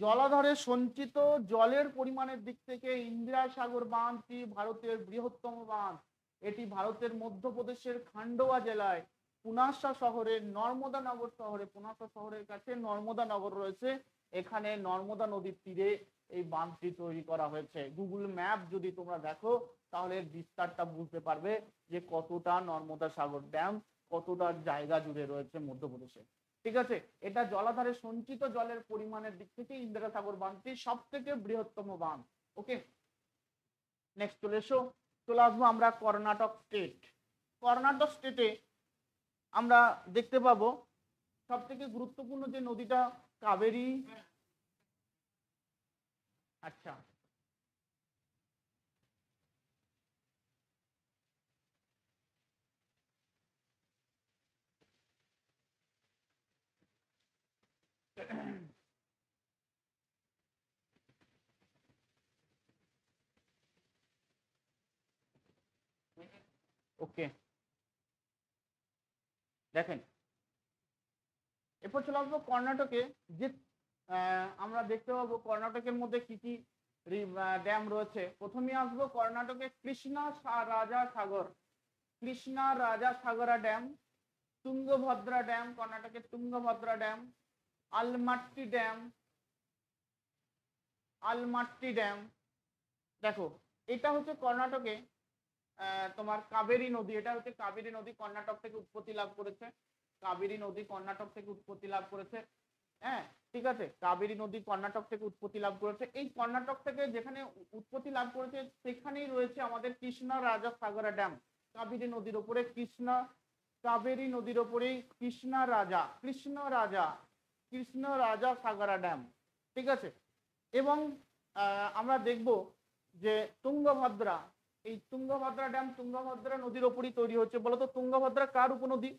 জলাধারে সঞ্চিত জলের পরিমাণের দিক থেকে ইন্দিরা সাগর বাঁধটি ভারতের বৃহত্তম বাঁধ। এটি ভারতের মধ্যপ্রদেশের খান্ডোয়া জেলায় পুনাসা শহরের নর্মদা নগর শহরে পুনাসা শহরের কাছে নর্মদা নগর রয়েছে। এখানে নর্মদা নদীর তীরে এই বাঁধটি তৈরি করা হয়েছে। গুগল ম্যাপ যদি তোমরা দেখো, তাহলে বিস্তারটা বুঝতে পারবে যে কতটা নর্মদা সাগর ড্যাম কতটা জায়গা জুড়ে রয়েছে মধ্যপ্রদেশে। ঠিক আছে? এটা জলাধারে সঞ্চিত জলের পরিমাণের দিক থেকে ইন্দিরা সাগর বাঁধটি সব থেকে বৃহত্তম বাঁধ। ওকে নেক্সট চলে এসো। চলে আসব আমরা কর্ণাটক স্টেট কর্ণাটক স্টেটে আমরা দেখতে পাবো সব থেকে গুরুত্বপূর্ণ যে নদীটা কাবেরী। আচ্ছা। (clears throat) ওকে দেখেন এরপর চলে আসব কর্ণাটকে যে আমরা দেখতে পাবো কর্ণাটকের মধ্যে কি কি ড্যাম রয়েছে। প্রথমে আসব কর্ণাটকে কৃষ্ণা রাজা সাগর। কৃষ্ণা, রাজা সাগরা ড্যাম তুঙ্গভদ্রা ড্যাম কর্ণাটকের Tungabhadra dam Almatti dam Almatti dam. দেখো, এটা হচ্ছে কর্ণাটকে তোমার কাবেরী নদী। এটা হচ্ছে কাবেরী নদী, কর্ণাটক থেকে উৎপত্তি লাভ করেছে। কাবেরী নদী কর্ণাটক থেকে উৎপত্তি লাভ করেছে। হ্যাঁ ঠিক আছে? কাবেরী নদী কর্ণাটক থেকে উৎপত্তি লাভ করেছে। এই কর্ণাটক থেকে যেখানে উৎপত্তি লাভ করেছে, সেখানেই রয়েছে আমাদের কৃষ্ণা রাজা সাগরা ড্যাম। কাবেরী নদীর ওপরে কৃষ্ণা, কাবেরী নদীর ওপরেই কৃষ্ণা রাজা, কৃষ্ণ রাজা। কৃষ্ণ রাজা সাগরা ড্যাম, ঠিক আছে? এবং আমরা দেখব যে তুঙ্গভদ্রা, এই তুঙ্গভদ্রা ড্যাম তুঙ্গভদ্রা নদীর ওপরই তৈরি হচ্ছে বলতো। তুঙ্গভদ্রা কার উপনদী?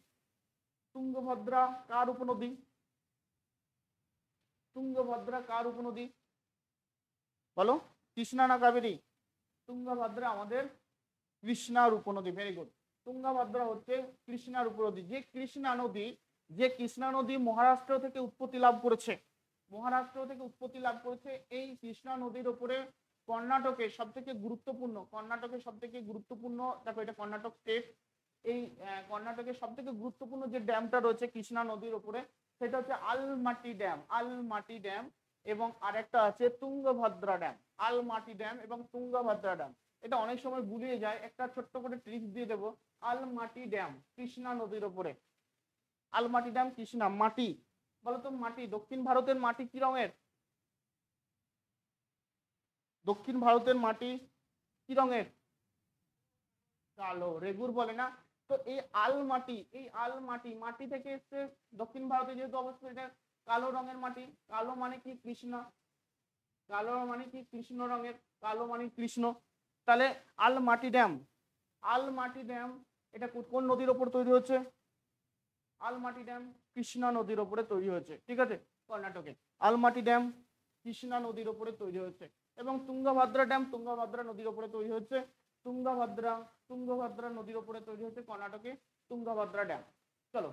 তুঙ্গভদ্রা কার উপনদী? তুঙ্গভদ্রা কার উপনদী? বলো কৃষ্ণা না কাবেরী? তুঙ্গভদ্রা আমাদের কৃষ্ণার উপনদী ভেরি গুড তুঙ্গভদ্রা হচ্ছে কৃষ্ণার উপনদী। যে কৃষ্ণা নদী যে কৃষ্ণা নদী মহারাষ্ট্র থেকে উৎপত্তি লাভ করেছে। মহারাষ্ট্র থেকে উৎপত্তি লাভ করেছে এই কৃষ্ণা নদীর উপরে কর্ণাটকে সব থেকে গুরুত্বপূর্ণ কর্ণাটকের সব থেকে গুরুত্বপূর্ণ, দেখো এটা কর্ণাটক স্টেট এই কর্ণাটকের সব থেকে গুরুত্বপূর্ণ যে ড্যামটা রয়েছে কৃষ্ণা নদীর উপরে সেটা হচ্ছে আলমাটি ড্যাম আলমাটি ড্যাম এবং আরেকটা আছে তুঙ্গভদ্রা ড্যাম, আলমাটি ড্যাম এবং তুঙ্গভদ্রা ড্যাম। এটা অনেক সময় গুলিয়ে যায়, একটা ছোট্ট করে ট্রিক্স দিয়ে দেবো। আলমাটি ড্যাম, কৃষ্ণা নদীর উপরে আলমাটি ড্যাম কৃষ্ণা মাটি। বলতো মাটি। দক্ষিণ ভারতের মাটি কি রঙের? দক্ষিণ ভারতের মাটি কি রঙের? কালো। রেগুর বলে না? তো এই আল মাটি এই আল মাটি মাটি থেকে এসছে দক্ষিণ ভারতে যেহেতু অবস্থা এটা কালো রঙের মাটি। কালো মানে কি? কৃষ্ণ। কালো মানে কি? কৃষ্ণ রঙের। কালো মানে কৃষ্ণ। তাহলে আল মাটি ড্যাম। আল মাটি ড্যাম, এটা কোন নদীর ওপর তৈরি হচ্ছে? আলমাটি ড্যাম কৃষ্ণা নদীর ওপরে তৈরি হয়েছে। ঠিক আছে? কর্ণাটকে। আলমাটি ড্যাম কৃষ্ণা নদীর ওপরে তৈরি হয়েছে এবং তুঙ্গভদ্রা ড্যাম তুঙ্গভদ্রা নদীর ওপরে তৈরি হচ্ছে তুঙ্গভদ্রা তুঙ্গভাদ্রা নদীর ওপরে তৈরি হচ্ছে কর্ণাটকে তুঙ্গভদ্রা ড্যাম। চলো।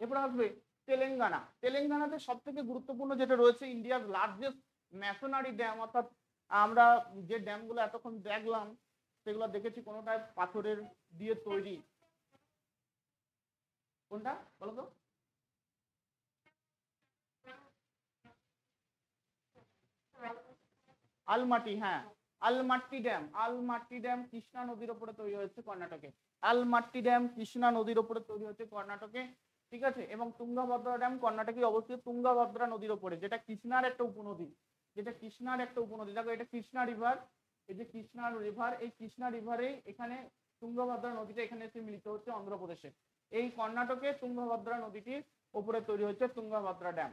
এরপর আসবে তেলেঙ্গানা। তেলেঙ্গানাতে সব থেকে গুরুত্বপূর্ণ যেটা রয়েছে ইন্ডিয়ার লার্জেস্ট ম্যাশনারি ড্যাম অর্থাৎ আমরা যে ড্যামগুলো এতক্ষণ দেখলাম সেগুলো দেখেছি কোনোটায় পাথরের দিয়ে তৈরি। কোনটা? বলো তো। আলমাটি হ্যাঁ। আলমাট্টি ড্যাম আলমাট্টি ড্যাম কৃষ্ণা নদীর উপরে তৈরি হয়েছে কর্ণাটকে। আলমাট্টি ড্যাম কৃষ্ণা নদীর উপরে তৈরি হচ্ছে কর্ণাটকে, ঠিক আছে? এবং তুঙ্গভদ্রা ড্যাম কর্ণাটকে অবস্থিত, তুঙ্গভদ্রা নদীর উপরে যেটা কৃষ্ণার একটা উপনদী। যেটা কৃষ্ণার একটা উপনদী। দেখো, এটা কৃষ্ণা রিভার এই যে কৃষ্ণা রিভার এই কৃষ্ণা রিভারে এখানে তুঙ্গভদ্রা নদীটা এখানে এসে মিলিত হচ্ছে অন্ধ্রপ্রদেশে। এই কর্ণাটকে তুঙ্গভদ্রা নদীটির উপরে তৈরি হচ্ছে তুঙ্গভদ্রা ড্যাম।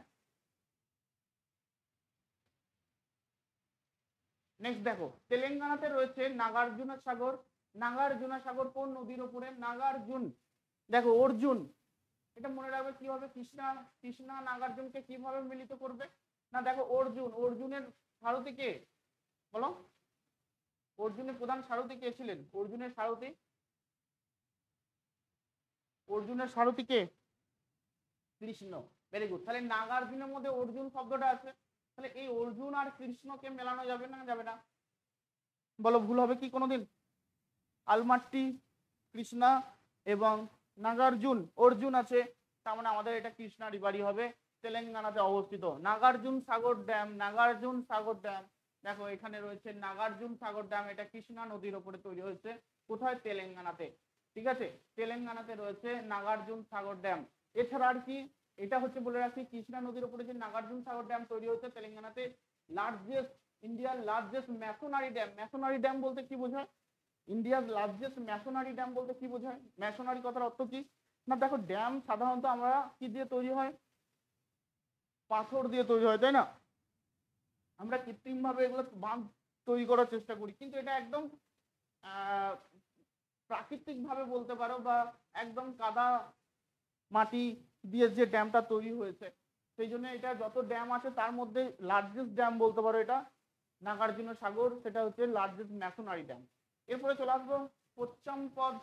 নেক্সট দেখো, তেলেঙ্গানাতে রয়েছে নাগার্জুনা সাগর নাগার্জুনা সাগর কোন নদীর উপরে নাগার্জুন। দেখো, অর্জুন। এটা মনে রাখবে কীভাবে কৃষ্ণা কৃষ্ণা নাগার্জুনকে কীভাবে মিলিত করবে? না, দেখো, অর্জুন। অর্জুনের সারথি কে? বলো। অর্জুনের প্রধান সারথি কে ছিলেন? অর্জুনের সারথি অর্জুনের সারথি কে কৃষ্ণ ভেরি গুড তাহলে নাগার্জুনের মধ্যে অর্জুন শব্দটা আছে। তাহলে এই অর্জুন আর কৃষ্ণকে মেলানো যাবে না যাবে না? বলো ভুল হবে কি কোনোদিন? আলমাট্টি কৃষ্ণা এবং নাগার্জুন অর্জুন আছে। তার মানে আমাদের এটা কৃষ্ণা রিভারি হবে তেলেঙ্গানাতে অবস্থিত। নাগার্জুন সাগর ড্যাম নাগার্জুন সাগর ড্যাম দেখো এখানে রয়েছে নাগার্জুন সাগর ড্যাম এটা কৃষ্ণা নদীর ওপরে তৈরি হয়েছে কোথায়? তেলেঙ্গানাতে। ঠিক আছে? তেলেঙ্গানাতে রয়েছে নাগার্জুন সাগর ড্যাম। এছাড়া আর কি? এটা হচ্ছে বলে রাখি, কৃষ্ণা নদীর উপরে যে নাগার্জুন সাগর ড্যাম তৈরি হচ্ছে তেলেঙ্গানাতে লার্জেস্ট ইন্ডিয়ার largest masonry dam masonry dam বলতে কি বোঝায়? ইন্ডিয়ার লার্জেস্ট ম্যাসোনারি ড্যাম বলতে কি বোঝায়? ম্যাসোনারি কথার অর্থ কি? না, দেখো ড্যাম সাধারণত আমরা কি দিয়ে তৈরি হয়? পাথর দিয়ে তৈরি হয়, তাই না? আমরা কৃত্রিম ভাবে এগুলো বাঁধ তৈরি করার চেষ্টা করি। কিন্তু এটা একদম প্রাকৃতিক ভাবে বলতে পারো বা একদম কাদা মাটি দিয়ে যে ড্যামটা তৈরি হয়েছে, সেই জন্য এটা যত ড্যাম আছে তার মধ্যে লার্জেস্ট ড্যাম বলতে পারো এটা, নাগার্জুন সাগর, সেটা হচ্ছে লার্জেস্ট ম্যাসোনারি ড্যাম এরপরে চলে আসব পশ্চামপদ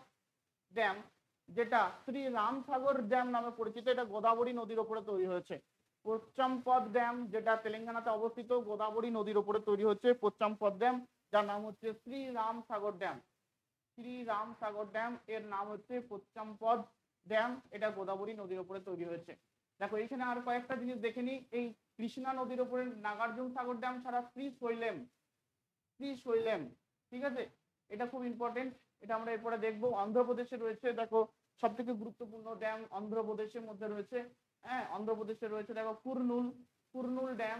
ড্যাম যেটা শ্রী রামসাগর ড্যাম নামে পরিচিত, এটা গোদাবরী নদীর ওপরে তৈরি হয়েছে। পশ্চামপদ ড্যাম যেটা তেলেঙ্গানাতে অবস্থিত, গোদাবরী নদীর ওপরে তৈরি হচ্ছে পশ্চামপদ ড্যাম যার নাম হচ্ছে শ্রী রামসাগর ড্যাম শ্রী রামসাগর ড্যাম, এর নাম হচ্ছে পশ্চামপদ ড্যাম। এটা গোদাবরী নদীর উপরে তৈরি হয়েছে। দেখো এইখানে আর কয়েকটা জিনিস দেখে নিই। এই কৃষ্ণা নদীর উপরে নাগার্জুন সাগর ড্যাম ছাড়া শ্রী শৈলেম শ্রী শৈলেম, ঠিক আছে? এটা খুব ইম্পর্টেন্ট এটা আমরা এরপরে দেখব। অন্ধ্রপ্রদেশে রয়েছে, দেখো সব থেকে গুরুত্বপূর্ণ ড্যাম অন্ধ্রপ্রদেশের মধ্যে রয়েছে। হ্যাঁ অন্ধ্রপ্রদেশে রয়েছে, দেখো, কুরনুল কুরনুল ড্যাম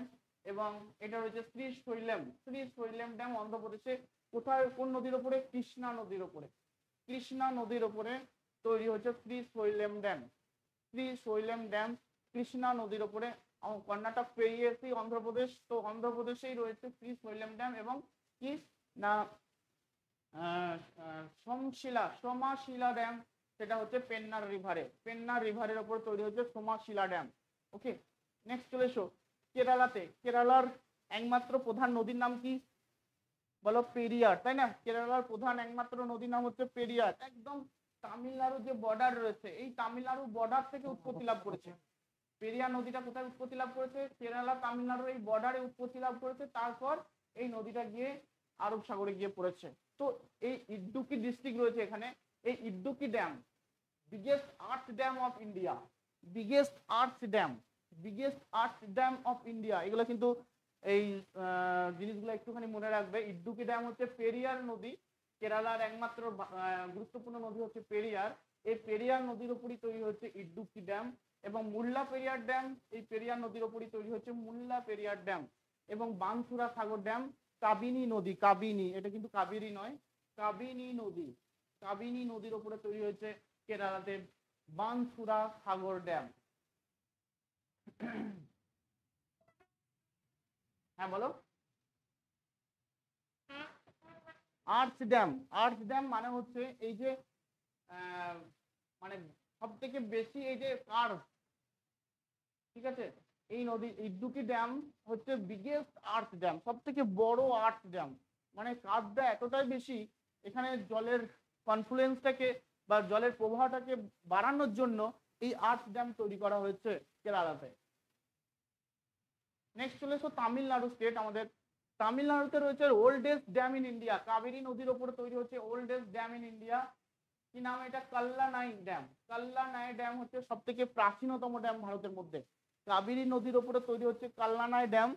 এবং এটা রয়েছে শ্রী শৈলেম। শ্রী শৈলেম ড্যাম অন্ধ্রপ্রদেশে কোথায় কোন নদীর উপরে? কৃষ্ণা নদীর উপরে। কৃষ্ণা নদীর উপরে তৈরি হচ্ছে শ্রী শৈলেম ড্যাম। শ্রী শৈলেম ড্যাম কৃষ্ণা নদীর আহ, কর্ণাটক পেরিয়ে এসেই অন্ধ্রপ্রদেশ তো অন্ধ্রপ্রদেশেই রয়েছে শ্রী শৈলেম ড্যাম এবং কি? না সোমশিলা সোমাশিলা ড্যাম। সেটা হচ্ছে পেন্নার রিভারে। পেন্নার রিভারের ওপর তৈরি হচ্ছে সোমাশিলা ড্যাম। ওকে নেক্সট চলে এসো। কেরালাতে। কেরালার একমাত্র প্রধান নদীর নাম কি? বলো পেরিয়ার, তাই না? কেরালার প্রধান একমাত্র নদীর নাম হচ্ছে পেরিয়ার। একদম তামিলনাড়ু যে বর্ডার রয়েছে, এই তামিলনাড়ু বর্ডার থেকে উৎপত্তি লাভ করেছে। পেরিয়ার নদীটা কোথায় উৎপত্তি লাভ করেছে? কেরালা, তামিলনাড়ুর এই বর্ডারে উৎপত্তি লাভ করেছে। তারপর এই নদীটা গিয়ে আরব সাগরে গিয়ে পড়েছে। তো এই ইড্ডুকি ডিস্ট্রিক্ট রয়েছে এখানে। এই Idukki dam biggest earth dam of India biggest earth dam biggest earth dam of India এগুলো কিন্তু এই জিনিসগুলো একটুখানি মনে রাখবে। ইড্ডুকি ড্যাম হচ্ছে পেরিয়ার নদী। কেরালার একমাত্র গুরুত্বপূর্ণ নদী হচ্ছে পেরিয়ার। এই পেরিয়ার নদীর উপরই তৈরি হচ্ছে ইড্ডুকি ড্যাম এবং মুল্লা পেরিয়ার ড্যাম। এই পেরিয়ার নদীর উপরই তৈরি হচ্ছে মুল্লা পেরিয়ার ড্যাম এবং বানসুরা সাগর ড্যাম। কাবিনী নদী, কাবিনী। এটা কিন্তু কাবেরী নয়, কাবিনী নদী। কাবিনী নদীর উপরে তৈরি হয়েছে কেরালাতে বানসুরা সাগর ড্যাম। হ্যাঁ বলো। আর্চ ড্যাম আর্চ ড্যাম মানে হচ্ছে এই যে মানে সব থেকে বেশি এই যে কার ঠিক আছে? এই নদী, এই দুটি ড্যাম হচ্ছে বিগেস্ট আর্থ ড্যাম সব থেকে বড় আর্থ ড্যাম মানে কাজটা এতটাই বেশি, এখানে জলের কনফ্লুয়েন্সটাকে বা জলের প্রবাহটাকে বাড়ানোর জন্য এই আর্থ ড্যাম তৈরি করা হয়েছে কেরালাতে। নেক্সট চলে এসো তামিলনাড়ু স্টেট আমাদের। তামিলনাড়ুতে রয়েছে oldest dam in India Kaveri নদীর ওপরে তৈরি হচ্ছে ওল্ডেস্ট ড্যাম ইন ইন্ডিয়া কি নাম এটা? কাল্লানাই ড্যাম কাল্লানাই ড্যাম হচ্ছে সব থেকে প্রাচীনতম ড্যাম ভারতের মধ্যে। কাবেরী নদীর ওপরে তৈরি হচ্ছে কাল্লানাই ড্যাম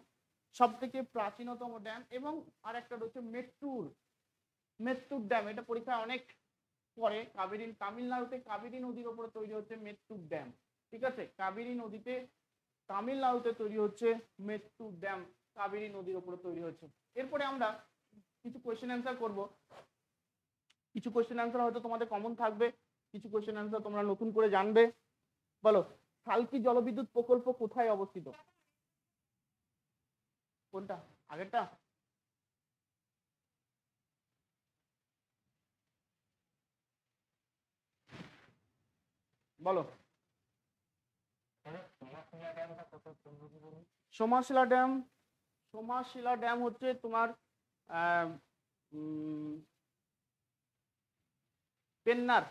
সব থেকে প্রাচীনতম ড্যাম এবং আর একটা রয়েছে মেট্টুর। মেট্টুর ড্যাম এটা পরীক্ষায় অনেক পরে কাবেরী, তামিলনাড়ুতে কাবেরী নদীর ওপরে তৈরি হচ্ছে মেট্টুর ড্যাম ঠিক আছে? কাবেরী নদীতে তামিলনাড়ুতে তৈরি হচ্ছে মেট্টুর ড্যাম, কাবেরী নদীর ওপরে তৈরি হচ্ছে। এরপরে আমরা কিছু কোয়েশ্চেন অ্যান্সার করব। কিছু কোয়েশ্চেন অ্যান্সার হয়তো তোমাদের কমন থাকবে, কিছু কোয়েশ্চেন অ্যান্সার তোমরা নতুন করে জানবে। বলো সালকি জলবিদ্যুৎ প্রকল্প কোথায় অবস্থিত? কোনটা? আগেরটা? বলো। সোমাশিলা ড্যাম সোমাশিলা ড্যাম হচ্ছে তোমার পেন্নার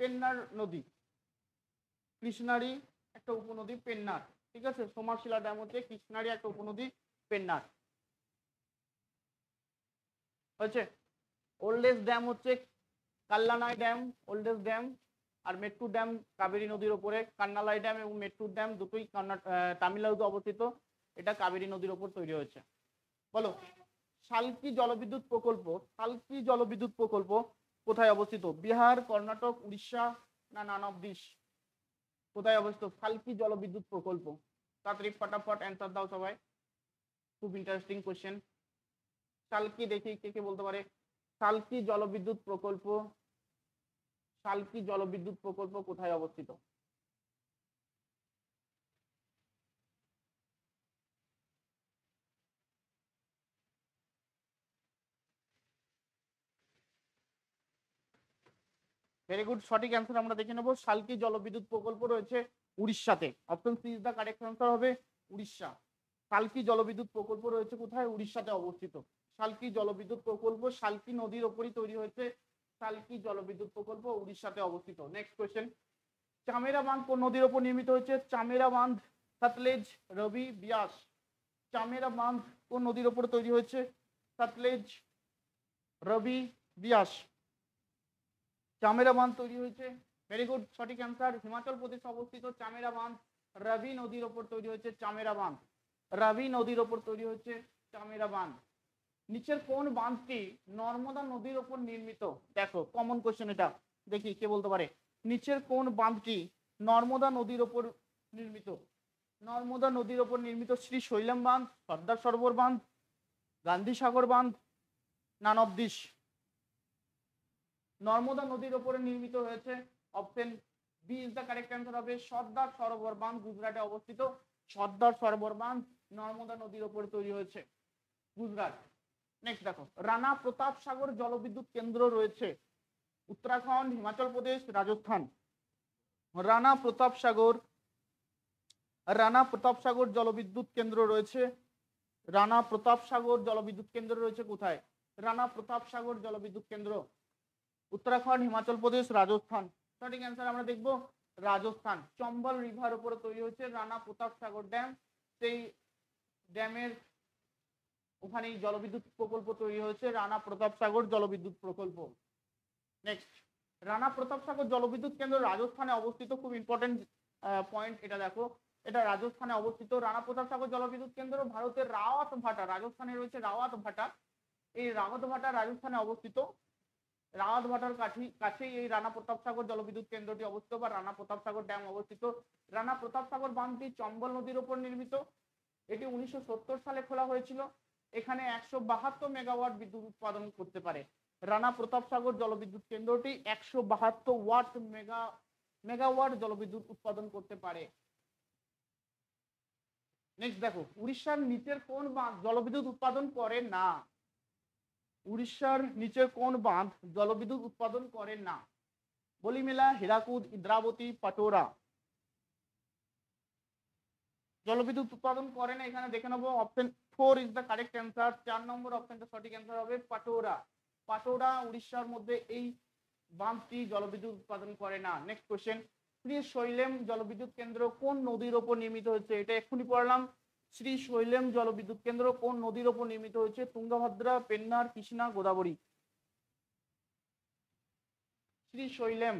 পেন্নার নদী। কৃষ্ণারি একটা উপনদী পেন্নার, ঠিক আছে? সোমাশিলা ড্যাম হচ্ছে কৃষ্ণারি একটা উপনদী পেন্নার। হচ্ছে ওল্ডেস্ট ড্যাম হচ্ছে কাল্লানাই ড্যাম ওল্ডেস্ট ড্যাম আর মেট্টুর ড্যাম কাবেরী নদীর ওপরে, কান্নালাই ড্যাম এবং মেট্টুর ড্যাম দুটোই তামিলনাড়ুতে অবস্থিত। এটা কাবেরী নদীর ওপর তৈরি হয়েছে। বলো, শালকি জলবিদ্যুৎ প্রকল্প, শালকি জলবিদ্যুৎ প্রকল্প কোথায় অবস্থিত? বিহার, কর্ণাটক, উড়িষ্যা না নান অফ দিস? কোথায় অবস্থিত? শালকি জলবিদ্যুৎ প্রকল্প। তাড়াতাড়ি ফটাফট অ্যান্সার দাও সবাই। খুব ইন্টারেস্টিং কোয়েশ্চেন শালকি দেখি কে কে বলতে পারে। শালকি জলবিদ্যুৎ প্রকল্প শালকি জলবিদ্যুৎ প্রকল্প কোথায় অবস্থিত? ভেরি গুড সঠিক অ্যান্সার আমরা দেখে নেব। শালকি জলবিদ্যুৎ প্রকল্প রয়েছে উড়িষ্যাতে? Option C is the correct answer হবে উড়িষ্যা। শালকি জলবিদ্যুৎ প্রকল্প রয়েছে কোথায়? উড়িষ্যাতে অবস্থিত। শালকি জলবিদ্যুৎ প্রকল্প শালকি নদীর ওপরই তৈরি হয়েছে শালকি জলবিদ্যুৎ প্রকল্প উড়িষ্যাতে অবস্থিত? নেক্সট কোয়েশ্চেন চামেরা বাঁধ কোন নদীর ওপর নির্মিত হয়েছে? চামেরা বাঁধ সতলেজ, রবি, বিয়াস। চামেরা বাঁধ কোন নদীর ওপর তৈরি হয়েছে? সতলেজ, রবি, বিয়াস। চামেরা বাঁধ তৈরি হয়েছে? ভেরি গুড সঠিক অ্যান্সার হিমাচল প্রদেশে অবস্থিত চামেরা বাঁধ রবি নদীর ওপর তৈরি হয়েছে চামেরা বাঁধ রবি নদীর ওপর তৈরি হচ্ছে চামেরা বাঁধ নিচের কোন বাঁধটি নর্মদা নদীর ওপর নির্মিত? দেখো কমন কোশ্চেন এটা। দেখি কে বলতে পারে? নিচের কোন বাঁধটি নর্মদা নদীর ওপর নির্মিত? নর্মদা নদীর ওপর নির্মিত শ্রী শৈলম বাঁধ, সর্দার সরোবর বাঁধ, গান্ধী সাগর বাঁধ নান নর্মদা নদীর ওপরে নির্মিত হয়েছে option B is the correct answer হবে সর্দার সরোবর বাঁধ, গুজরাটে অবস্থিত সর্দার সরোবর বাঁধ, নর্মদা নদীর ওপরে তৈরি হয়েছে। গুজরাট। নেক্সট দেখো, রানা প্রতাপ সাগর জলবিদ্যুৎ কেন্দ্র রয়েছে। উত্তরাখণ্ড, হিমাচল প্রদেশ, রাজস্থান। রানা প্রতাপ সাগর, রানা প্রতাপ সাগর জলবিদ্যুৎ কেন্দ্র রয়েছে। রানা প্রতাপ সাগর জলবিদ্যুৎ কেন্দ্র রয়েছে কোথায়? রানা প্রতাপ সাগর জলবিদ্যুৎ কেন্দ্র। উত্তরাখণ্ড, হিমাচল প্রদেশ, রাজস্থান। সঠিক অ্যান্সার আমরা দেখব, রাজস্থান। চম্বল রিভার উপরে তৈরি হয়েছে রানা প্রতাপ সাগর ড্যাম সেই ড্যামের ওখানেই জলবিদ্যুৎ প্রকল্প তৈরি হয়েছে, রানা প্রতাপ সাগর জলবিদ্যুৎ প্রকল্প। নেক্সট রানা প্রতাপ সাগর জলবিদ্যুৎ কেন্দ্র রাজস্থানে অবস্থিত, খুব ইম্পর্টেন্ট পয়েন্ট এটা দেখো। এটা রাজস্থানে অবস্থিত। রানা প্রতাপ সাগর জলবিদ্যুৎ কেন্দ্র ভারতের রাওয়াত ভাটা, রাজস্থানে রয়েছে রাওয়াত ভাটা। এই রাওয়াত ভাটা রাজস্থানে অবস্থিত। রাওয়াত ভাটার কাছে কাছেই এই রানা প্রতাপ সাগর জলবিদ্যুৎ কেন্দ্রটি অবস্থিত বা রানা প্রতাপ সাগর ড্যাম অবস্থিত। রানা প্রতাপ সাগর বাঁধটি চম্বল নদীর উপর নির্মিত। এটি উনিশশো সত্তর সালে খোলা হয়েছিল। এখানে একশো বাহাত্তর মেগাওয়াট বিদ্যুৎ উৎপাদন করতে পারে। রানা প্রতাপ সাগর জলবিদ্যুৎ কেন্দ্রটি একশো বাহাত্তর ওয়াট মেগা, মেগাওয়াট জলবিদ্যুৎ উৎপাদন করতে পারে। নেক্সট দেখো, উড়িষ্যার নিচের কোন বাঁধ জলবিদ্যুৎ উৎপাদন করে না? উড়িষ্যার নিচের কোন বাঁধ জলবিদ্যুৎ উৎপাদন করে না? বলিমেলা, হীরাকুদ, ইন্দ্রাবতী, পাটোরা। জলবিদ্যুৎ উৎপাদন করে না, এখানে দেখে নেব। Option four is the correct answer চার নম্বর অপশনটা সঠিক অ্যান্সার হবে পাটোরা পাটোরা উড়িষ্যার মধ্যে এই বাঁধটি জলবিদ্যুৎ উৎপাদন করে না। নেক্সট কোশ্চেন শ্রী শৈলেম জলবিদ্যুৎ কেন্দ্র কোন নদীর ওপর নির্মিত হয়েছে? এটা এক্ষুনি পড়লাম। শ্রী শৈলেম জলবিদ্যুৎ কেন্দ্র কোন নদীর ওপর নির্মিত হয়েছে? তুঙ্গভদ্রা, পেন্নার, কৃষ্ণা, গোদাবরী। শ্রী শৈলেম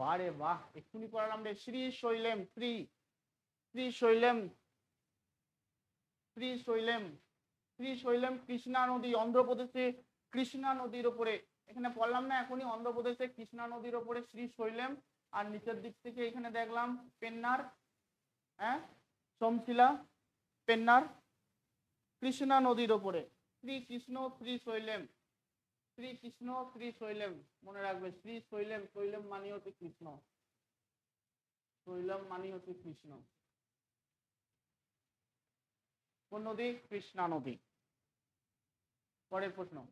বারে বাহ, এক্ষুনি পড়ালাম রে। শ্রী শৈলেম, শ্রী শ্রী শৈলেম শ্রী শৈলেম শ্রী শৈলেম কৃষ্ণা নদী, অন্ধ্রপ্রদেশে কৃষ্ণা নদীর ওপরে। এখানে পড়লাম না, এখনই অন্ধ্রপ্রদেশে কৃষ্ণা নদীর ওপরে শ্রী শৈলেম। আর নিচের দিক থেকে এখানে দেখলাম পেন্নার হ্যাঁ? সোমশিলা, পেন্নার, কৃষ্ণা নদীর ওপরে। শ্রী কৃষ্ণ, শ্রী শৈলেম। শ্রী কৃষ্ণ, শ্রী শৈলেম। মনে রাখবে, শ্রী শৈলেম শৈলেম মানি হচ্ছে কৃষ্ণ। শৈলম মানি হচ্ছে কৃষ্ণ। কোন নদী? কৃষ্ণা নদী। পরের প্রশ্ন।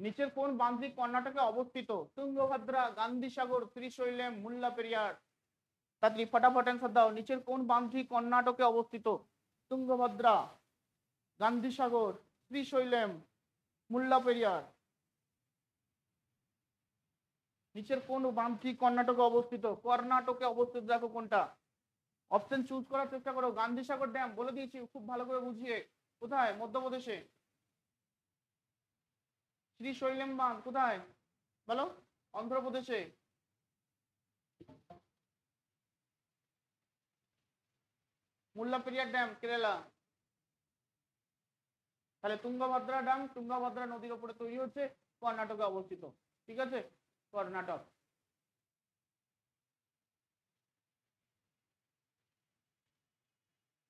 নিচের কোন বাঁধটি কর্ণাটকে অবস্থিত? তুঙ্গভদ্রা গান্ধী সাগর ত্রিশৈলেম মুল্লা পেরিয়ার। তাড়াতাড়ি ফটাফট অ্যান্সার দাও। নিচের কোন বাঁধটি কর্ণাটকে অবস্থিত? তুঙ্গভদ্রা গান্ধী সাগর ত্রিশৈলেম মুল্লা পেরিয়ার। নিচের কোন বাঁধটি কর্ণাটকে অবস্থিত কর্ণাটকে অবস্থিত দেখো কোনটা? অপশন চুজ করার চেষ্টা করো গান্ধী সাগর ড্যাম বলে দিয়েছি, খুব ভালো করে বুঝিয়ে। কোথায়? মধ্যপ্রদেশে। শ্রী শৈলেম বাঁধ কোথায়? বলো, অন্ধ্রপ্রদেশে। মুল্লাপেরিয়ার ড্যাম কেরালা। তাহলে তুঙ্গভদ্রা ড্যাম তুঙ্গভদ্রা নদীর উপরে তৈরি হচ্ছে, কর্ণাটকে অবস্থিত। ঠিক আছে? কর্ণাটক।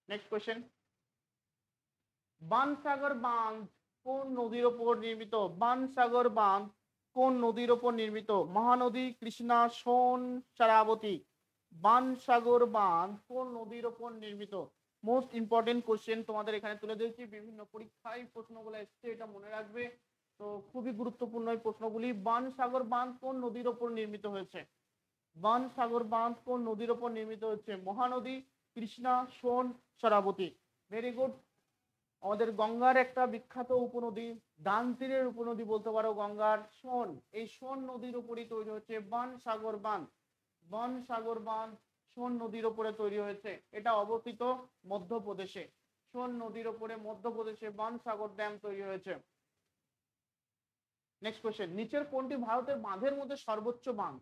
নেক্সট কোয়েশ্চেন বানসাগর বাঁধ কোন নদীর ওপর নির্মিত? বানসাগর বাঁধ কোন নদীর ওপর নির্মিত? মহানদী, কৃষ্ণা, সোন, সারাবতী। বানসাগর বাঁধ কোন নদীর ওপর নির্মিত? মোস্ট ইম্পর্টেন্ট কোশ্চেন তোমাদের এখানে তুলে দিয়েছি বিভিন্ন পরীক্ষায় প্রশ্নগুলো এসছে, এটা মনে রাখবে। তো খুবই গুরুত্বপূর্ণ এই প্রশ্নগুলি। বানসাগর বাঁধ কোন নদীর ওপর নির্মিত হয়েছে? বানসাগর বাঁধ কোন নদীর ওপর নির্মিত হচ্ছে মহানদী, কৃষ্ণা, সোন, সরাবতী। ভেরি গুড আমাদের গঙ্গার একটা বিখ্যাত উপনদী ডান তীরের উপনদী বলতে পারো গঙ্গার সোন। এই সোন নদীর উপরই তৈরি হচ্ছে বান সাগর বাঁধ। বন সাগর বাঁধ সোন নদীর ওপরে তৈরি হয়েছে। এটা অবস্থিত মধ্যপ্রদেশে। সোন নদীর ওপরে মধ্যপ্রদেশে বন সাগর ড্যাম তৈরি হয়েছে। নেক্সট কোয়েশ্চেন নিচের কোনটি ভারতের বাঁধের মধ্যে সর্বোচ্চ বাঁধ?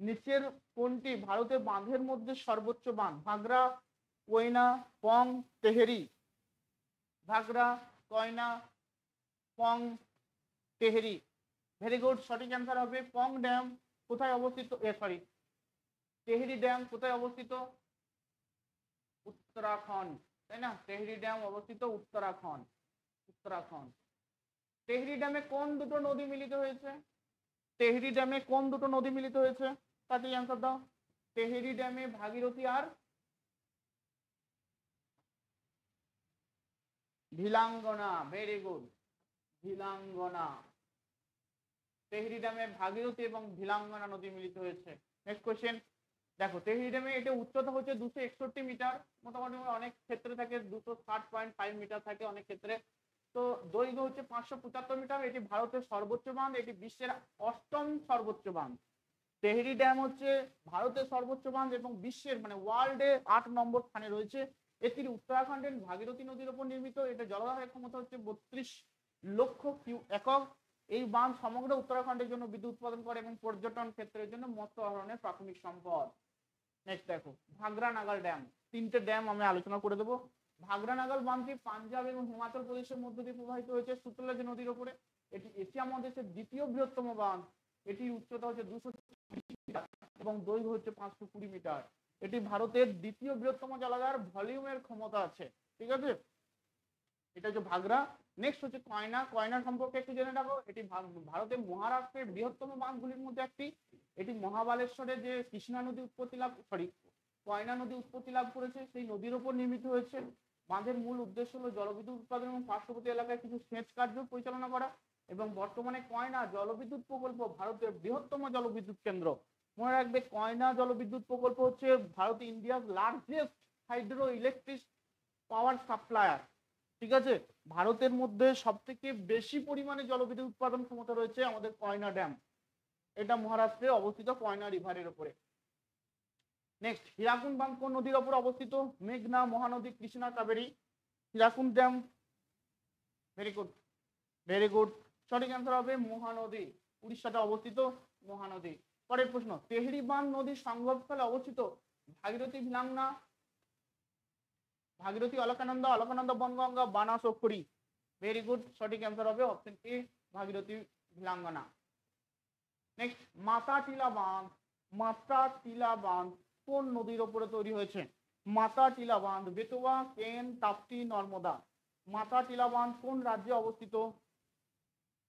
নিচের কোনটি ভারতের বাঁধের মধ্যে সর্বোচ্চ বাঁধ? ভাগরা, কয়না, পং, তেহেরি। ভাগরা, কয়না, পং, তেহেরি। ভেরি গুড সঠিক অ্যান্সার হবে পং ড্যাম। কোথায় অবস্থিত? এ সরি তেহরি ড্যাম কোথায় অবস্থিত? উত্তরাখণ্ড। তাই না? তেহরি ড্যাম অবস্থিত উত্তরাখণ্ড। উত্তরাখণ্ড। তেহরি ড্যামে কোন দুটো নদী মিলিত হয়েছে? তেহরি ড্যামে কোন দুটো নদী মিলিত হয়েছে? তাতে অ্যান্সার দাও। তেহরি ড্যামে ভাগীরথী আর ভিলাঙ্গনা ভেরি গুড ভিলাঙ্গনা তেহরি ড্যামে ভাগীরথী এবং ভিলাঙ্গনা নদী মিলিত হয়েছে। নেক্সট কোয়েশ্চেন দেখো, তেহরি ড্যামে এটা উচ্চতা হচ্ছে দুশো একষট্টি মিটার। মোটামুটি অনেক ক্ষেত্রে থাকে, দুশো ষাট পয়েন্ট ফাইভ মিটার থাকে অনেক ক্ষেত্রে। তো দৈর্ঘ্য হচ্ছে পাঁচশো পঁচাত্তর মিটার, এটি ভারতের সর্বোচ্চ বাঁধ, এটি বিশ্বের অষ্টম সর্বোচ্চ বাঁধ। তেহরি ড্যাম হচ্ছে ভারতের সর্বোচ্চ বাঁধ এবং বিশ্বের মানে ওয়ার্ল্ডে আট নম্বর স্থানে রয়েছে। এটি উত্তরাখণ্ডের ভাগীরথী নদীর উপর নির্মিত এটা জলধারের ক্ষমতা হচ্ছে বত্রিশ লক্ষ কিউ একক। এই বাঁধ সমগ্র উত্তরাখণ্ডের জন্য বিদ্যুৎ উৎপাদন করে এবং পর্যটন ক্ষেত্রের জন্য মৎস্য আহরণের প্রাথমিক সম্পদ। নেক্সট দেখো, ভাগরা নাগাল ড্যাম। তিনটে ড্যাম আমি আলোচনা করে দেবো। ভাগরা নাগাল বাঁধটি পাঞ্জাব এবং হিমাচল প্রদেশের মধ্য দিয়ে প্রবাহিত হয়েছে সুতলেজ নদীর উপরে এটি এশিয়া মহাদেশের দ্বিতীয় বৃহত্তম বাঁধ। এটির উচ্চতা হচ্ছে দুশো এবং দৈর্ঘ্য হচ্ছে পাঁচশো কুড়ি মিটার। এটি ভারতের দ্বিতীয় বৃহত্তম জলাধার। ভলিউমের ক্ষমতা আছে। ঠিক আছে? এটা হচ্ছে ভাগরা। নেক্সট হচ্ছে কয়না। কয়না সম্পর্কে একটু জেনে রাখো। এটি ভারতের মহারাষ্ট্রের বৃহত্তম বাঁধগুলির মধ্যে একটি। এটি মহাবালেশ্বরে যে কৃষ্ণা নদী উৎপত্তি লাভ সরি কয়না নদী উৎপত্তি লাভ করেছে, সেই নদীর উপর নির্মিত হয়েছে। বাঁধের মূল উদ্দেশ্য হলো জলবিদ্যুৎ উৎপাদন এবং পার্শ্ববর্তী এলাকায় কিছু সেচ কার্য পরিচালনা করা এবং বর্তমানে কয়না জলবিদ্যুৎ প্রকল্প ভারতের বৃহত্তম জলবিদ্যুৎ কেন্দ্র। মনে রাখবে, কয়না জলবিদ্যুৎ প্রকল্প হচ্ছে ভারত ইন্ডিয়ার largest hydro electric power supplier ঠিক আছে? ভারতের মধ্যে সব থেকে বেশি পরিমাণে জলবিদ্যুৎ উৎপাদন ক্ষমতা রয়েছে আমাদের কয়না ড্যাম এটা মহারাষ্ট্রে অবস্থিত কয়না রিভারের উপরে। নেক্সট হীরাকুন্ড বাঁধ কোন নদীর ওপর অবস্থিত? মেঘনা Mahanadi, Krishna Kaveri. Hirakud dam very good very good সঠিক অ্যান্সার হবে মহানদী। উড়িষ্যাতে অবস্থিত মহানদী। পরের প্রশ্ন, তেহরি বাঁধ নদীর সংগমস্থলে অবস্থিত ভাগীরথী ভিলাঙ্গনা ভাগীরথী অলকানন্দা অলকানন্দা বনগঙ্গা, বানাস খড়ি। ভেরি গুড সঠিক অ্যান্সার হবে option A Bhagirathi Bhilangana next Mata Tila বাঁধ। মাতা টিলা বাঁধ। কোন নদীর ওপরে তৈরি হয়েছে? মাতা টিলা বাঁধ, বেতোয়া, কেন, তাপ্তি, নর্মদা। মাতা টিলা বাঁধ কোন রাজ্যে অবস্থিত?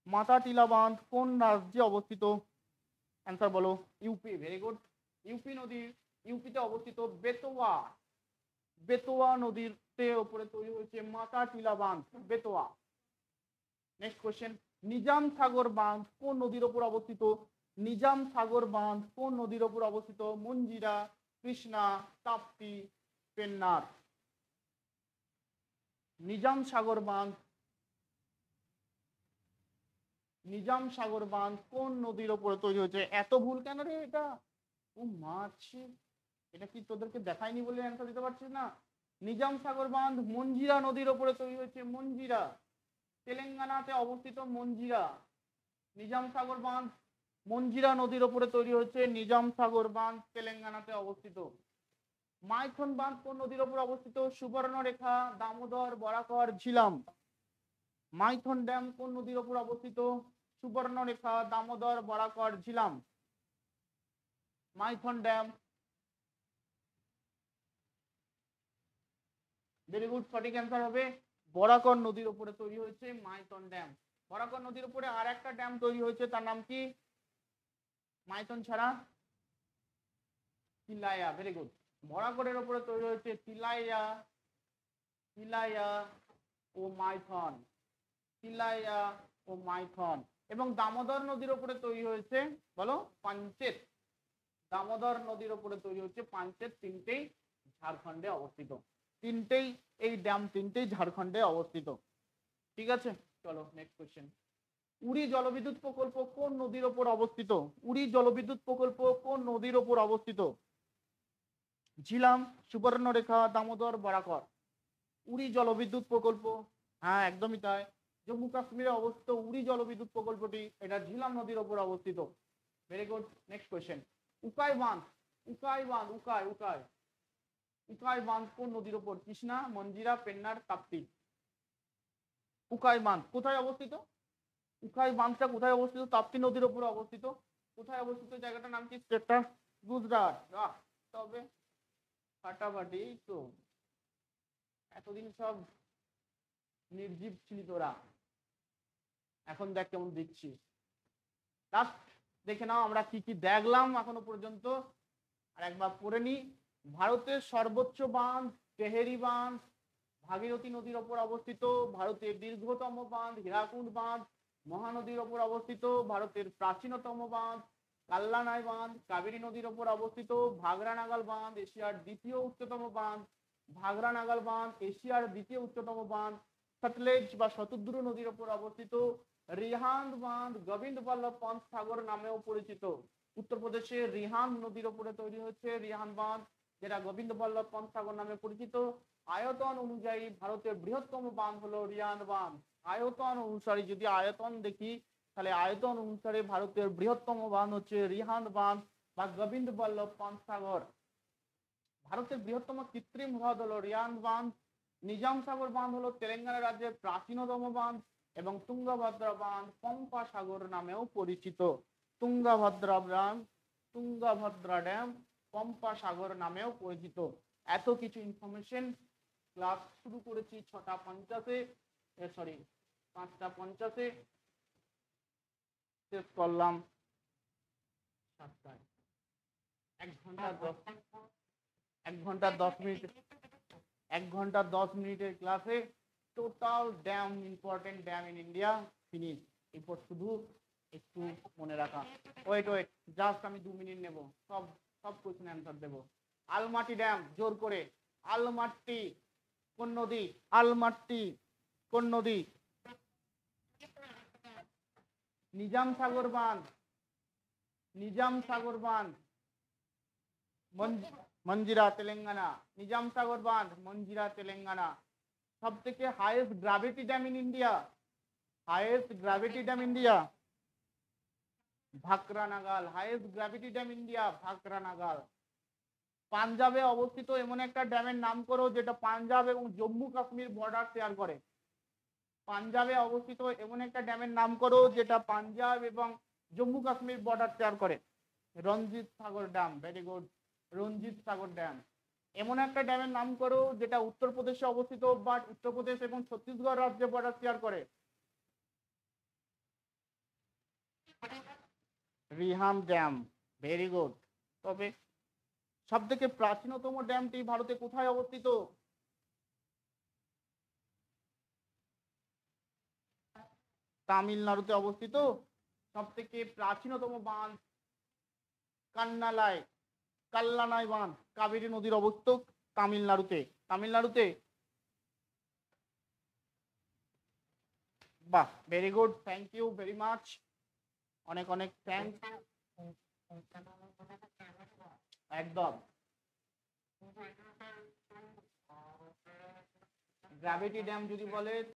মাতা টিলা বাঁধ কোন রাজ্যে অবস্থিত? অ্যান্সার বলো। ইউপি ভেরি গুড ইউপি নদীর ইউপিতে অবস্থিত বেতোয়া। বেতোয়া নদীতে ওপরে তৈরি হয়েছে মাতা টিলা বাঁধ, বেতোয়া। নেক্সট কোশ্চেন নিজাম সাগর বাঁধ কোন নদীর ওপর অবস্থিত? নিজাম সাগর বাঁধ কোন নদীর ওপর অবস্থিত? মঞ্জিরা কৃষ্ণা তাপ্তি পেন্নার। নিজাম সাগর বাঁধ। নিজাম সাগর বাঁধ কোন নদীর ওপরে তৈরি হয়েছে? এত ভুল কেন রে এটা? ও মাছি এটা কি তোদেরকে দেখায়নি বলে অ্যান্সার দিতে পারছিস না? নিজাম সাগর বাঁধ মঞ্জিরা নদীর ওপরে তৈরি হয়েছে, মঞ্জিরা। তেলেঙ্গানাতে অবস্থিত মঞ্জিরা। নিজাম সাগর বাঁধ মঞ্জিরা নদীর ওপরে তৈরি হয়েছে নিজাম সাগর বাঁধ তেলেঙ্গানাতে অবস্থিত। মাইথন বাঁধ কোন নদীর ওপর অবস্থিত? সুবর্ণরেখা, দামোদর, বরাকর, ঝিলাম। মাইথন ড্যাম কোন নদীর ওপর অবস্থিত? Subarnarekha, Damodar, Barakar, Jhelum. Maithon dam. Very good সঠিক অ্যান্সার হবে। বরাকর নদীর উপরে তৈরি হয়েছে মাইথন ড্যাম। বরাকর নদীর উপরে আর একটা ড্যাম তৈরি হয়েছে, তার নাম কি? মাইথন ছাড়া তিলাইয়া ভেরি গুড বরাকরের উপরে তৈরি হয়েছে তিলাইয়া তিলাইয়া ও মাইথন তিলাইয়া ও মাইথন। এবং দামোদর নদীর উপরে তৈরি হয়েছে, বলো, পাঞ্চেত। দামোদর নদীর উপরে তৈরি হচ্ছে পাঞ্চেত, তিনটেই ঝাড়খণ্ডে অবস্থিত। তিনটেই এই ড্যাম তিনটেই ঝাড়খণ্ডে অবস্থিত। ঠিক আছে? চলো নেক্সট কোশ্চেন উড়ি জলবিদ্যুৎ প্রকল্প কোন নদীর ওপর অবস্থিত? উড়ি জলবিদ্যুৎ প্রকল্প কোন নদীর ওপর অবস্থিত? ঝিলাম, সুবর্ণরেখা, দামোদর, বরাকর। উড়ি জলবিদ্যুৎ প্রকল্প হ্যাঁ একদমই তাই। জম্মু কাশ্মীরে অবস্থিত উড়ি জলবিদ্যুৎ প্রকল্পটি, এটা ঝিলাম নদীর ওপর অবস্থিত। Very good next question Ukai বাঁধ উকাই বাঁধ, উকাই উকাই। উকাই বাঁধ কোন নদীর ওপর? কৃষ্ণা, মঞ্জিরা, পেন্নার, তাপ্তি। উকাই বাঁধ কোথায় অবস্থিত? উকাই বাঁধটা, কোথায় অবস্থিত? তাপ্তি নদীর ওপর অবস্থিত। কোথায় অবস্থিত? জায়গাটার নাম কি? স্টেটটা গুজরাট। তবে ফাটাফাটি তো। এতদিন সব নির্জীব ছিলি তোরা। এখন দেখ কেমন দিচ্ছি লাস্ট দেখে নাও আমরা কি কি দেখলাম এখনও পর্যন্ত। আর একবার পড়ে নি। ভারতের সর্বোচ্চ বাঁধ, টেহেরি বাঁধ, ভাগীরথী নদীর ওপর অবস্থিত। ভারতের দীর্ঘতম বাঁধ, হীরাকুণ্ড বাঁধ মহানদীর ওপর অবস্থিত ভারতের প্রাচীনতম বাঁধ, কাল্লানাই বাঁধ, কাবেরী নদীর ওপর অবস্থিত ভাগরা নাগাল বাঁধ, এশিয়ার দ্বিতীয় উচ্চতম বাঁধ ভাগরা নাগাল বাঁধ, এশিয়ার দ্বিতীয় উচ্চতম বাঁধ সটলেজ বা শতদ্রু নদীর ওপর অবস্থিত রিহান্দ বাঁধ গোবিন্দ বল্লভ পন্থ সাগর নামেও পরিচিত। উত্তরপ্রদেশে রিহান নদীর ওপরে তৈরি হচ্ছে রিহান বাঁধ, যেটা গোবিন্দ বল্লভ পন্থ সাগর নামে পরিচিত। আয়তন অনুযায়ী ভারতের বৃহত্তম বাঁধ হলো রিয়ান বাঁধ। আয়তন অনুসারে যদি আয়তন দেখি, তাহলে আয়তন অনুসারে ভারতের বৃহত্তম বাঁধ হচ্ছে রিহান বাঁধ বা গোবিন্দ বল্লভ পন্থ সাগর ভারতের বৃহত্তম কৃত্রিম হ্রদ হলো রিয়ান বাঁধ নিজাম সাগর বাঁধ হলো তেলেঙ্গানা রাজ্যের প্রাচীনতম বাঁধ এবং তুঙ্গভদ্রা বাঁধ পম্পা সাগর নামেও পরিচিত। তুঙ্গভদ্রা বাঁধ তুঙ্গভদ্রা ড্যাম, পম্পা সাগর নামেও পরিচিত। এত কিছু ইনফরমেশন ক্লাস শুরু করেছি ছটা পঞ্চাশে সরি পাঁচটা পঞ্চাশে। শেষ করলাম সাতটায়। এক ঘণ্টা দশ এক ঘণ্টা দশ মিনিট এক ঘণ্টা দশ মিনিটের ক্লাসে total dam important dam in India finish এরপর শুধু একটু মনে রাখা। ওয়েট ওয়েট জাস্ট আমি দু মিনিট নেব। সব সব কোশ্চেন অ্যান্সার দেবো। আলমাটি ড্যাম জোর করে। আলমাটি, কোন নদী? আলমাটি, কোন নদী? নিজাম সাগর বাঁধ। নিজাম সাগর বাঁধ। মঞ্জিরা, তেলেঙ্গানা। নিজাম সাগর বাঁধ, মঞ্জিরা, তেলেঙ্গানা। সব থেকে highest gravity dam in India highest gravity dam India Bhakra Nangal. Highest gravity dam India Bhakra Nangal. পাঞ্জাবে অবস্থিত এমন একটা ড্যামের নাম করো, যেটা পাঞ্জাব এবং জম্মু কাশ্মীর বর্ডার শেয়ার করে। পাঞ্জাবে অবস্থিত এমন একটা ড্যামের নাম করো যেটা পাঞ্জাব এবং জম্মু কাশ্মীর বর্ডার শেয়ার করে। Ranjit Sagar dam very good Ranjit Sagar dam এমন একটা ড্যামের নাম করো যেটা উত্তরপ্রদেশে অবস্থিত বাট উত্তরপ্রদেশ এবং ছত্তিশগড় রাজ্যে বর্ডার শেয়ার করে। রিহাম ড্যাম ভেরি গুড তবে সব থেকে প্রাচীনতম ড্যামটি ভারতে কোথায় অবস্থিত? তামিলনাড়ুতে অবস্থিত সব থেকে প্রাচীনতম বাঁধ কান্নালায় কাল্লানাই বাঁধ, কাবেরী নদীর অবস্থিত তামিলনাড়ুতে। তামিলনাড়ুতে বাহ very good thank you very much অনেক অনেক থ্যাংক একদম। গ্র্যাভিটি ড্যাম যদি বলে